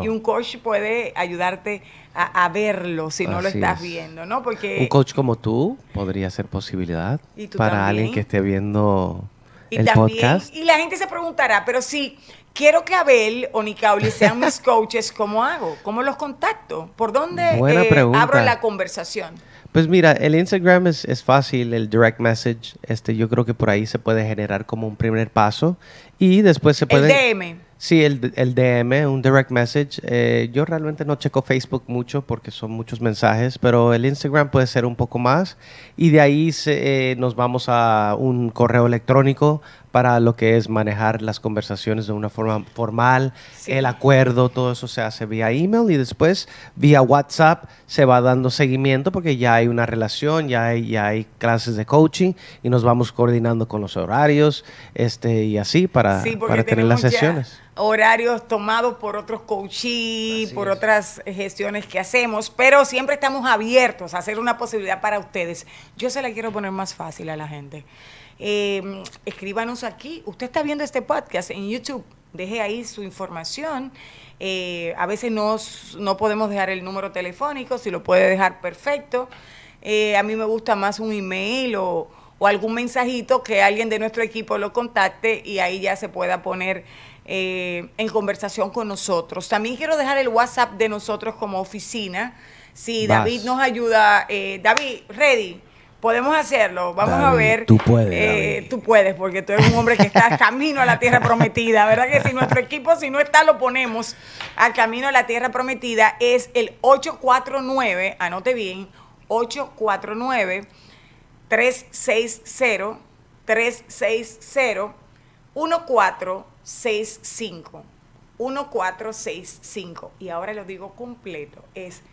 Y un coach puede ayudarte a, verlo si no lo estás viendo, ¿no? Porque un coach como tú podría ser posibilidad para alguien que esté viendo el podcast. Y la gente se preguntará, pero si quiero que Abel o Nicauli sean mis coaches, ¿cómo hago? ¿Cómo los contacto? ¿Por dónde eh, abro la conversación? Pues mira, el Instagram es, es, fácil, el direct message, este, yo creo que por ahí se puede generar como un primer paso y después se puede... El DM. Sí, el, el DM, un direct message. Eh, yo realmente no checo Facebook mucho porque son muchos mensajes, pero el Instagram puede ser un poco más y de ahí eh, nos vamos a un correo electrónico para lo que es manejar las conversaciones de una forma formal, el acuerdo, todo eso se hace vía email y después vía WhatsApp se va dando seguimiento porque ya hay una relación, ya hay, ya hay clases de coaching y nos vamos coordinando con los horarios este, y así para, para tener las sesiones. Horarios tomados por otros coaches, por otras gestiones que hacemos, pero siempre estamos abiertos a hacer una posibilidad para ustedes. Yo se la quiero poner más fácil a la gente. Eh, escríbanos aquí. Usted está viendo este podcast en YouTube. Deje ahí su información. Eh, a veces no podemos dejar el número telefónico, si lo puede dejar perfecto. eh, a mí me gusta más un email o, o, algún mensajito que alguien de nuestro equipo lo contacte y ahí ya se pueda poner eh, en conversación con nosotros. También quiero dejar el WhatsApp de nosotros como oficina. Si David nos ayuda, eh, David, ready. Podemos hacerlo, vamos a ver. Tú puedes. Eh, tú puedes, porque tú eres un hombre que está camino a la tierra prometida, ¿verdad? Que si nuestro equipo, si no está, lo ponemos al camino a la tierra prometida. Es el 849, anote bien, 849 360 360 1465. 1465. Y ahora lo digo completo. Es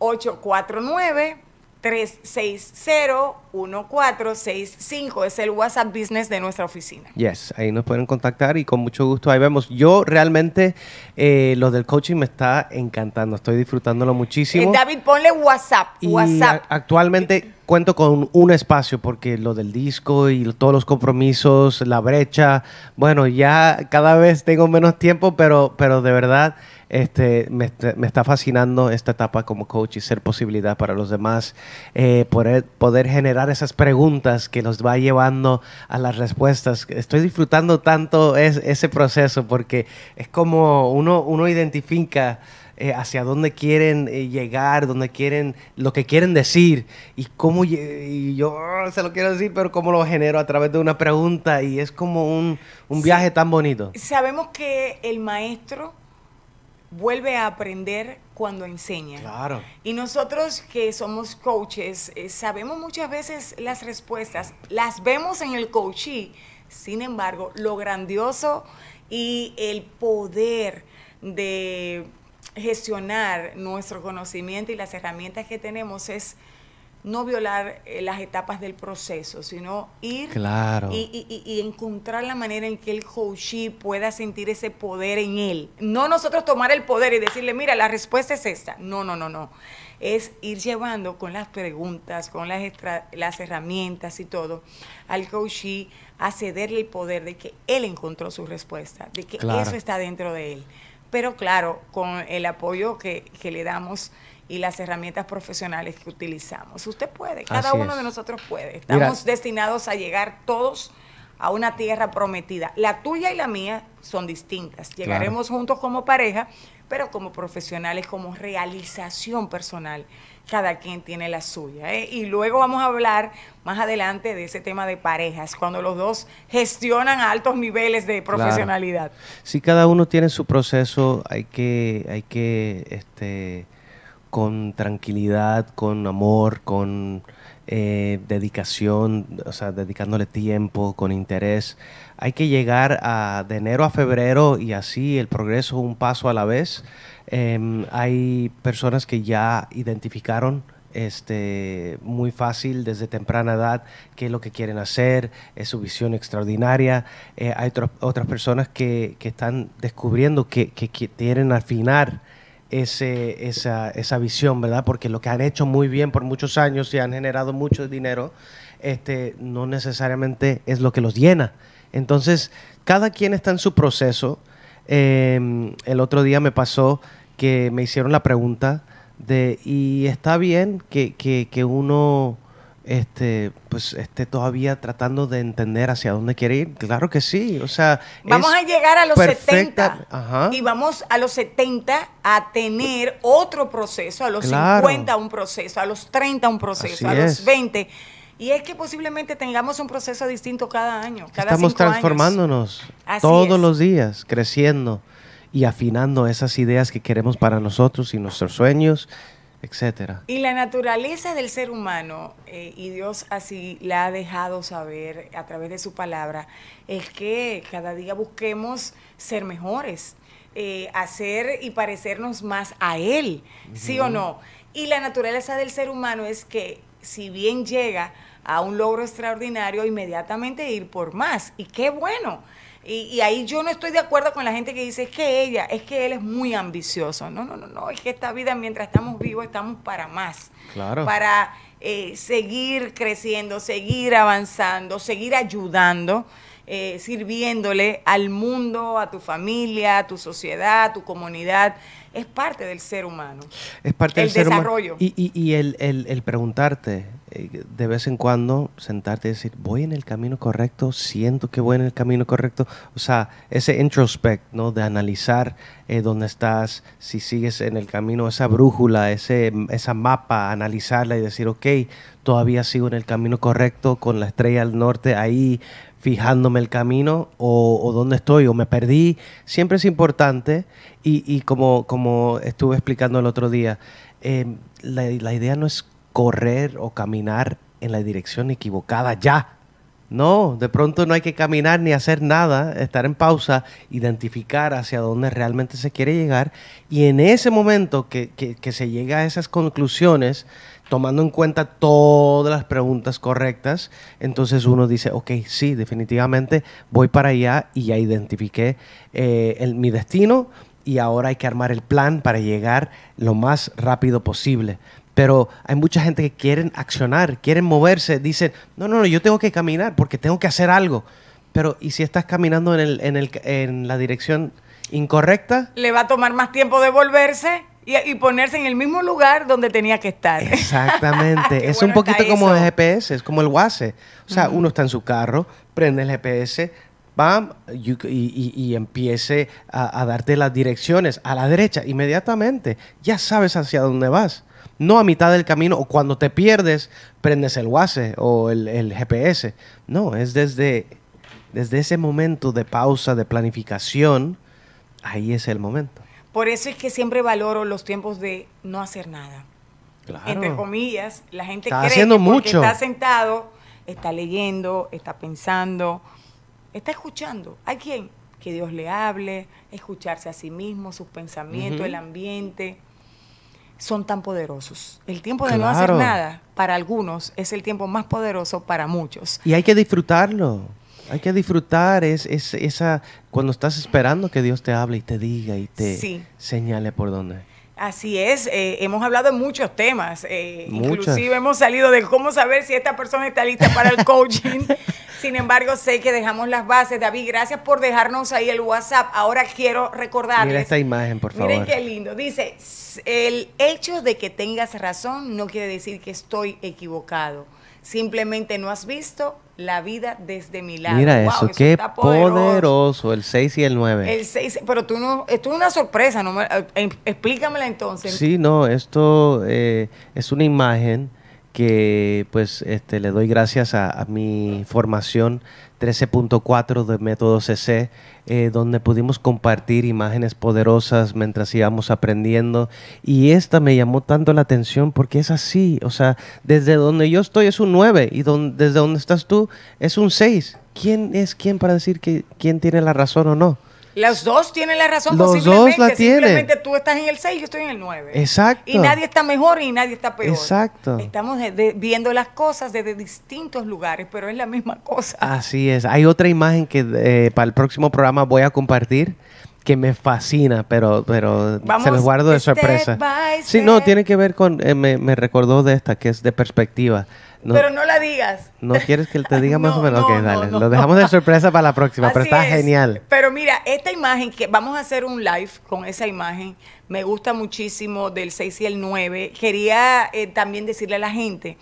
849 360-1465 es el WhatsApp Business de nuestra oficina. Yes, ahí nos pueden contactar y con mucho gusto ahí vemos. Yo realmente eh, lo del coaching me está encantando, estoy disfrutándolo muchísimo. Eh, David, ponle WhatsApp. Y WhatsApp. actualmente cuento con un espacio porque lo del disco y todos los compromisos, la brecha, bueno, ya cada vez tengo menos tiempo, pero, pero de verdad este, me, está fascinando esta etapa como coach y ser posibilidad para los demás, eh, poder, poder generar esas preguntas que los va llevando a las respuestas. Estoy disfrutando tanto ese proceso porque es como uno, uno identifica eh, hacia dónde quieren eh, llegar, dónde quieren, lo que quieren decir y cómo y yo oh, se lo quiero decir, pero cómo lo genero a través de una pregunta y es como un, un viaje tan bonito. Sabemos que el maestro vuelve a aprender cuando enseña. Claro. Y nosotros que somos coaches, eh, sabemos muchas veces las respuestas, las vemos en el coachee, sin embargo, lo grandioso y el poder de gestionar nuestro conocimiento y las herramientas que tenemos es no violar eh, las etapas del proceso, sino ir y, encontrar la manera en que el coachee pueda sentir ese poder en él. No nosotros tomar el poder y decirle, mira, la respuesta es esta. No, no, no, no. Es ir llevando con las preguntas, con las, las herramientas y todo, al coachee a cederle el poder de que él encontró su respuesta, de que eso está dentro de él. Pero claro, con el apoyo que, que le damos y las herramientas profesionales que utilizamos. Usted puede, cada uno de nosotros puede. Estamos destinados a llegar todos a una tierra prometida. La tuya y la mía son distintas. Llegaremos juntos como pareja, pero como profesionales, como realización personal. Cada quien tiene la suya. ¿eh? Y luego vamos a hablar más adelante de ese tema de parejas, cuando los dos gestionan a altos niveles de profesionalidad. Si cada uno tiene su proceso, hay que, hay que este, con tranquilidad, con amor, con eh, dedicación, o sea, dedicándole tiempo, con interés. Hay que llegar de enero a febrero y así el progreso un paso a la vez. Em, hay personas que ya identificaron este, muy fácil desde temprana edad qué es lo que quieren hacer, es su visión extraordinaria. Eh, hay otras personas que, que, están descubriendo que, que quieren afinar esa, esa, visión, ¿verdad? Porque lo que han hecho muy bien por muchos años y han generado mucho dinero, este, no necesariamente es lo que los llena. Entonces, cada quien está en su proceso. Em, el otro día me pasó que me hicieron la pregunta de, ¿y está bien que, que uno este, pues esté todavía tratando de entender hacia dónde quiere ir. Claro que sí, o sea... Vamos a llegar a los 70 y vamos a los 70 a tener otro proceso, a los 50 un proceso, a los 30 un proceso, a los 20. Y es que posiblemente tengamos un proceso distinto cada año. Cada Estamos transformándonos todos los días, creciendo y afinando esas ideas que queremos para nosotros y nuestros sueños etcétera. Y la naturaleza del ser humano, eh, y Dios así la ha dejado saber a través de su palabra, es que cada día busquemos ser mejores, eh, hacer y parecernos más a Él, ¿sí o no? Y la naturaleza del ser humano es que si bien llega a un logro extraordinario, inmediatamente ir por más. Y qué bueno. Y, ahí yo no estoy de acuerdo con la gente que dice, es que ella, es que él es muy ambicioso. No, no, no, no, es que esta vida mientras estamos vivos estamos para más. Claro. Para eh, seguir creciendo, seguir avanzando, seguir ayudando. Eh, sirviéndole al mundo, a tu familia, a tu sociedad, a tu comunidad. Es parte del ser humano. Es parte El del ser humano. desarrollo. Y, y- y el, el- el preguntarte, eh, de vez en cuando, sentarte y decir, ¿voy en el camino correcto? ¿Siento que voy en el camino correcto? O sea, ese introspect, ¿no? De analizar eh, dónde estás, si sigues en el camino, esa brújula, ese, esa mapa, analizarla y decir, ok, todavía sigo en el camino correcto, con la estrella al norte ahí, fijándome el camino o, dónde estoy o me perdí. Siempre es importante y, como, como estuve explicando el otro día, eh, la, la idea no es correr o caminar en la dirección equivocada ya. No, de pronto no hay que caminar ni hacer nada, estar en pausa, identificar hacia dónde realmente se quiere llegar y en ese momento que- que se llega a esas conclusiones, tomando en cuenta todas las preguntas correctas, entonces uno dice, ok, sí, definitivamente voy para allá y ya identifiqué eh, el- mi destino y ahora hay que armar el plan para llegar lo más rápido posible. Pero hay mucha gente que quieren accionar, quieren moverse, dicen, no, no, no, yo tengo que caminar porque tengo que hacer algo. Pero, ¿y si estás caminando en, en la dirección incorrecta? Le va a tomar más tiempo de volverse y, y ponerse en el mismo lugar donde tenía que estar. Exactamente. Es bueno un poquito como el. GPS, es como el WASE. O sea, uno está en su carro, prende el GPS, bam, y, y- y empiece a, a darte las direcciones a la derecha inmediatamente. Ya sabes hacia dónde vas. No a mitad del camino o cuando te pierdes, prendes el WASE o el, el GPS. No, es desde, desde ese momento de pausa, de planificación, ahí es el momento. Por eso es que siempre valoro los tiempos de no hacer nada. Entre comillas, la gente Está cree haciendo que mucho. está sentado, está leyendo, está pensando, está escuchando. Hay quien que Dios le hable, escucharse a sí mismo, sus pensamientos, el ambiente. Son tan poderosos. El tiempo de no hacer nada, para algunos, es el tiempo más poderoso para muchos. Y hay que disfrutarlo. Hay que disfrutar es, es- esa cuando estás esperando que Dios te hable y te diga y te Sí. señale por dónde. Así es, eh, hemos hablado de muchos temas, eh, inclusive hemos salido de cómo saber si esta persona está lista para el coaching. Sin embargo, sé que dejamos las bases. David, gracias por dejarnos ahí el WhatsApp. Ahora quiero recordarles. Mira esta imagen, por favor. Miren qué lindo. Dice, "S- el hecho de que tengas razón no quiere decir que estoy equivocado. Simplemente no has visto la vida desde mi lado. Mira Wow, eso, qué poderoso. el 6 y el 9. El seis- pero tú no, esto es una sorpresa, no me- eh, eh, explícamela entonces. Sí, no, esto eh, es una imagen que pues este, le doy gracias a, a mi formación 13.4 de método CC, eh, donde pudimos compartir imágenes poderosas mientras íbamos aprendiendo. Y esta me llamó tanto la atención porque es así, o sea, desde donde yo estoy es un 9 y don- desde donde estás tú es un 6. ¿Quién es quién para decir que quién tiene la razón o no? Los dos tienen la razón Los posiblemente. dos la tienen. Simplemente tú estás en el 6 yo estoy en el 9. Exacto. Y nadie está mejor y nadie está peor. Exacto. Estamos de- de- viendo las cosas desde distintos lugares, pero es la misma cosa. Así es. Hay otra imagen que eh, para el próximo programa voy a compartir que me fascina, pero, pero Vamos se los guardo de sorpresa. Sí, no, tiene que ver con, eh, me, me recordó de esta, que es de perspectiva. No, Pero no la digas. ¿no quieres que te diga más No, o menos? no, ok, dale. Lo dejamos de sorpresa para la próxima, pero está es. genial. Pero mira, esta imagen que vamos a hacer un live con esa imagen, me gusta muchísimo del 6 y el 9. Quería eh, también decirle a la gente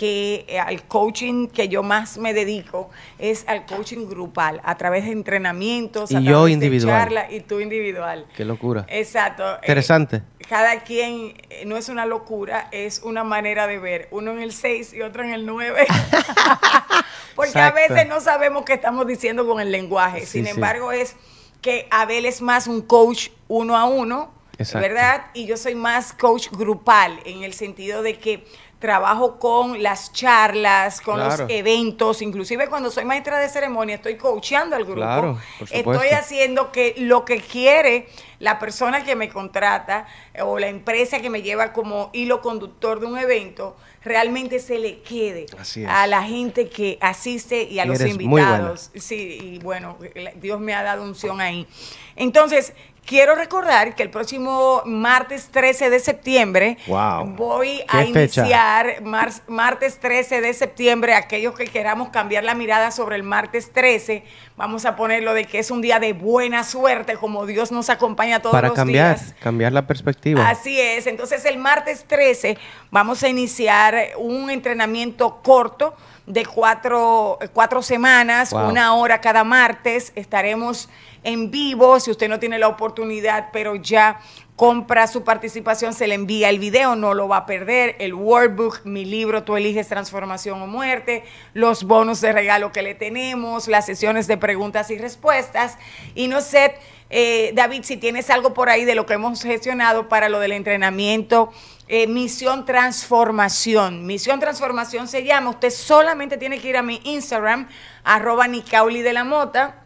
que eh, al coaching que yo más me dedico es al coaching grupal, a través de entrenamientos, a Y yo través individual. de charlas y tú individual. Qué locura. Exacto. Eh, Interesante. cada quien eh, no es una locura, es una manera de ver. Uno en el 6 y otro en el 9. Porque Exacto. a veces no sabemos qué estamos diciendo con el lenguaje. Sí, Sin sí. embargo, es que Abel es más un coach uno a uno, Exacto. ¿verdad? Y yo soy más coach grupal, en el sentido de que trabajo con las charlas, con Claro. los eventos, inclusive cuando soy maestra de ceremonia, estoy coachando al grupo. Claro, Estoy haciendo que lo que quiere la persona que me contrata eh, o la empresa que me lleva como hilo conductor de un evento realmente se le quede a la gente que asiste y a Y los invitados. Sí, y bueno, Dios me ha dado unción ahí. Entonces, Quiero recordar que el próximo martes 13 de septiembre Wow. voy a iniciar mar- martes 13 de septiembre. Aquellos que queramos cambiar la mirada sobre el martes 13, vamos a ponerlo de que es un día de buena suerte, como Dios nos acompaña todos Para los cambiar, días. cambiar la perspectiva. Así es. Entonces el martes 13 vamos a iniciar un entrenamiento corto de cuatro, cuatro semanas, Wow. una hora cada martes. Estaremos en vivo. Si usted no tiene la oportunidad, pero ya compra su participación, se le envía el video, no lo va a perder. El workbook, mi libro, tú eliges transformación o muerte, los bonos de regalo que le tenemos, las sesiones de preguntas y respuestas. Y no sé, eh, David, si tienes algo por ahí de lo que hemos gestionado para lo del entrenamiento. Eh, Misión Transformación. Misión Transformación se llama. Usted solamente tiene que ir a mi Instagram, arroba Nicauli de la Mota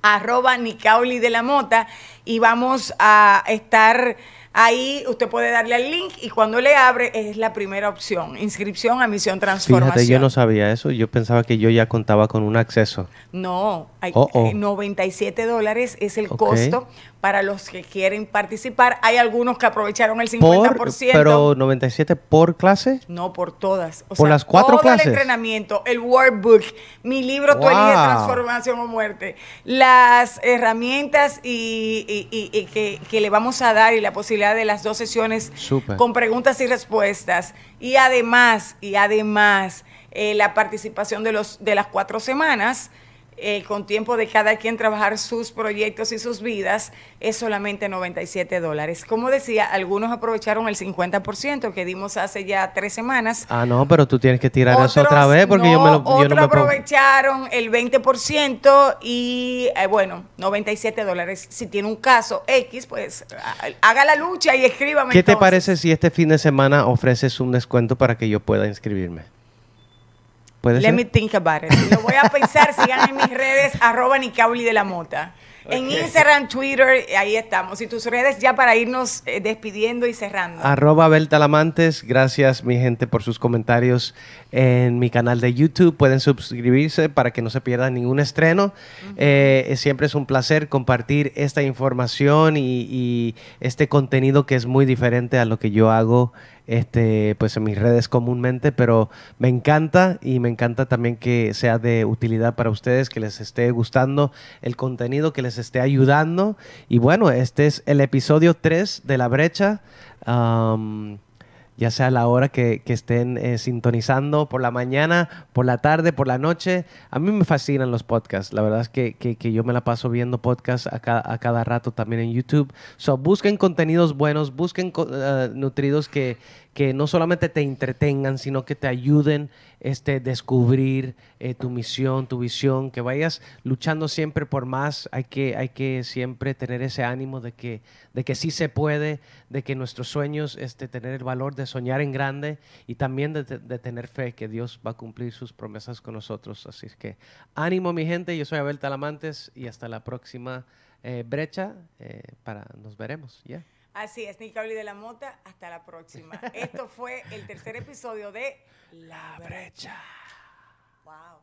arroba Nicauli de la Mota y vamos a estar ahí, usted puede darle al link y cuando le abre es la primera opción, inscripción a Misión Transformación. Fíjate, yo no sabía eso. Yo pensaba que yo ya contaba con un acceso. No, hay, Oh, oh. eh, 97 dólares es el costo para los que quieren participar. Hay algunos que aprovecharon el Por, 50%. pero 97 por clase. No, por todas. O ¿Por las cuatro todo clases? el entrenamiento, el workbook, mi libro Wow. eliges transformación o muerte, las herramientas y, y- y- y que, que le vamos a dar y la posibilidad de las dos sesiones con preguntas y respuestas. Y además, y además, eh, la participación de, los, de las cuatro semanas. Eh, con tiempo de cada quien trabajar sus proyectos y sus vidas, es solamente 97 dólares. Como decía, algunos aprovecharon el 50% que dimos hace ya tres semanas. Ah, no, pero tú tienes que tirar eso otra vez porque yo, me lo, yo otros no me aprovecharon el 20% y, eh, bueno, 97 dólares. Si tiene un caso X, pues haga la lucha y escríbame. ¿Qué te parece si este fin de semana ofreces un descuento para que yo pueda inscribirme? ¿Puede Let ser? me think about it. Lo voy a pensar. Sigan en mis redes, arroba Nicauli de la Mota. En Instagram, Twitter, ahí estamos. Y tus redes ya para irnos eh, despidiendo y cerrando. Arroba Abel Talamantes, gracias mi gente por sus comentarios en mi canal de YouTube. Pueden suscribirse para que no se pierdan ningún estreno. Eh, siempre es un placer compartir esta información y, y este contenido que es muy diferente a lo que yo hago este, pues en mis redes comúnmente, pero me encanta y me encanta también que sea de utilidad para ustedes, que les esté gustando el contenido, que les esté ayudando. Y bueno, este es el episodio 3 de La Brecha. Am, ya sea la hora que, que estén eh, sintonizando, por la mañana, por la tarde, por la noche. A mí me fascinan los podcasts. La verdad es que, que- yo me la paso viendo podcasts a, a cada rato también en YouTube. So, busquen contenidos buenos, busquen eh, nutridos que, que no solamente te entretengan, sino que te ayuden este, descubrir eh, tu misión, tu visión, que vayas luchando siempre por más. Hay que, hay que siempre tener ese ánimo de que, de que sí se puede, de que nuestros sueños, este, tener el valor de soñar en grande y también de, tener fe que Dios va a cumplir sus promesas con nosotros. Así que ánimo mi gente, yo soy Abel Talamantes y hasta la próxima eh, brecha. eh, para, nos veremos. Así es, Nicauli de la Mota. Hasta la próxima. Esto fue el tercer episodio de La Brecha. Wow.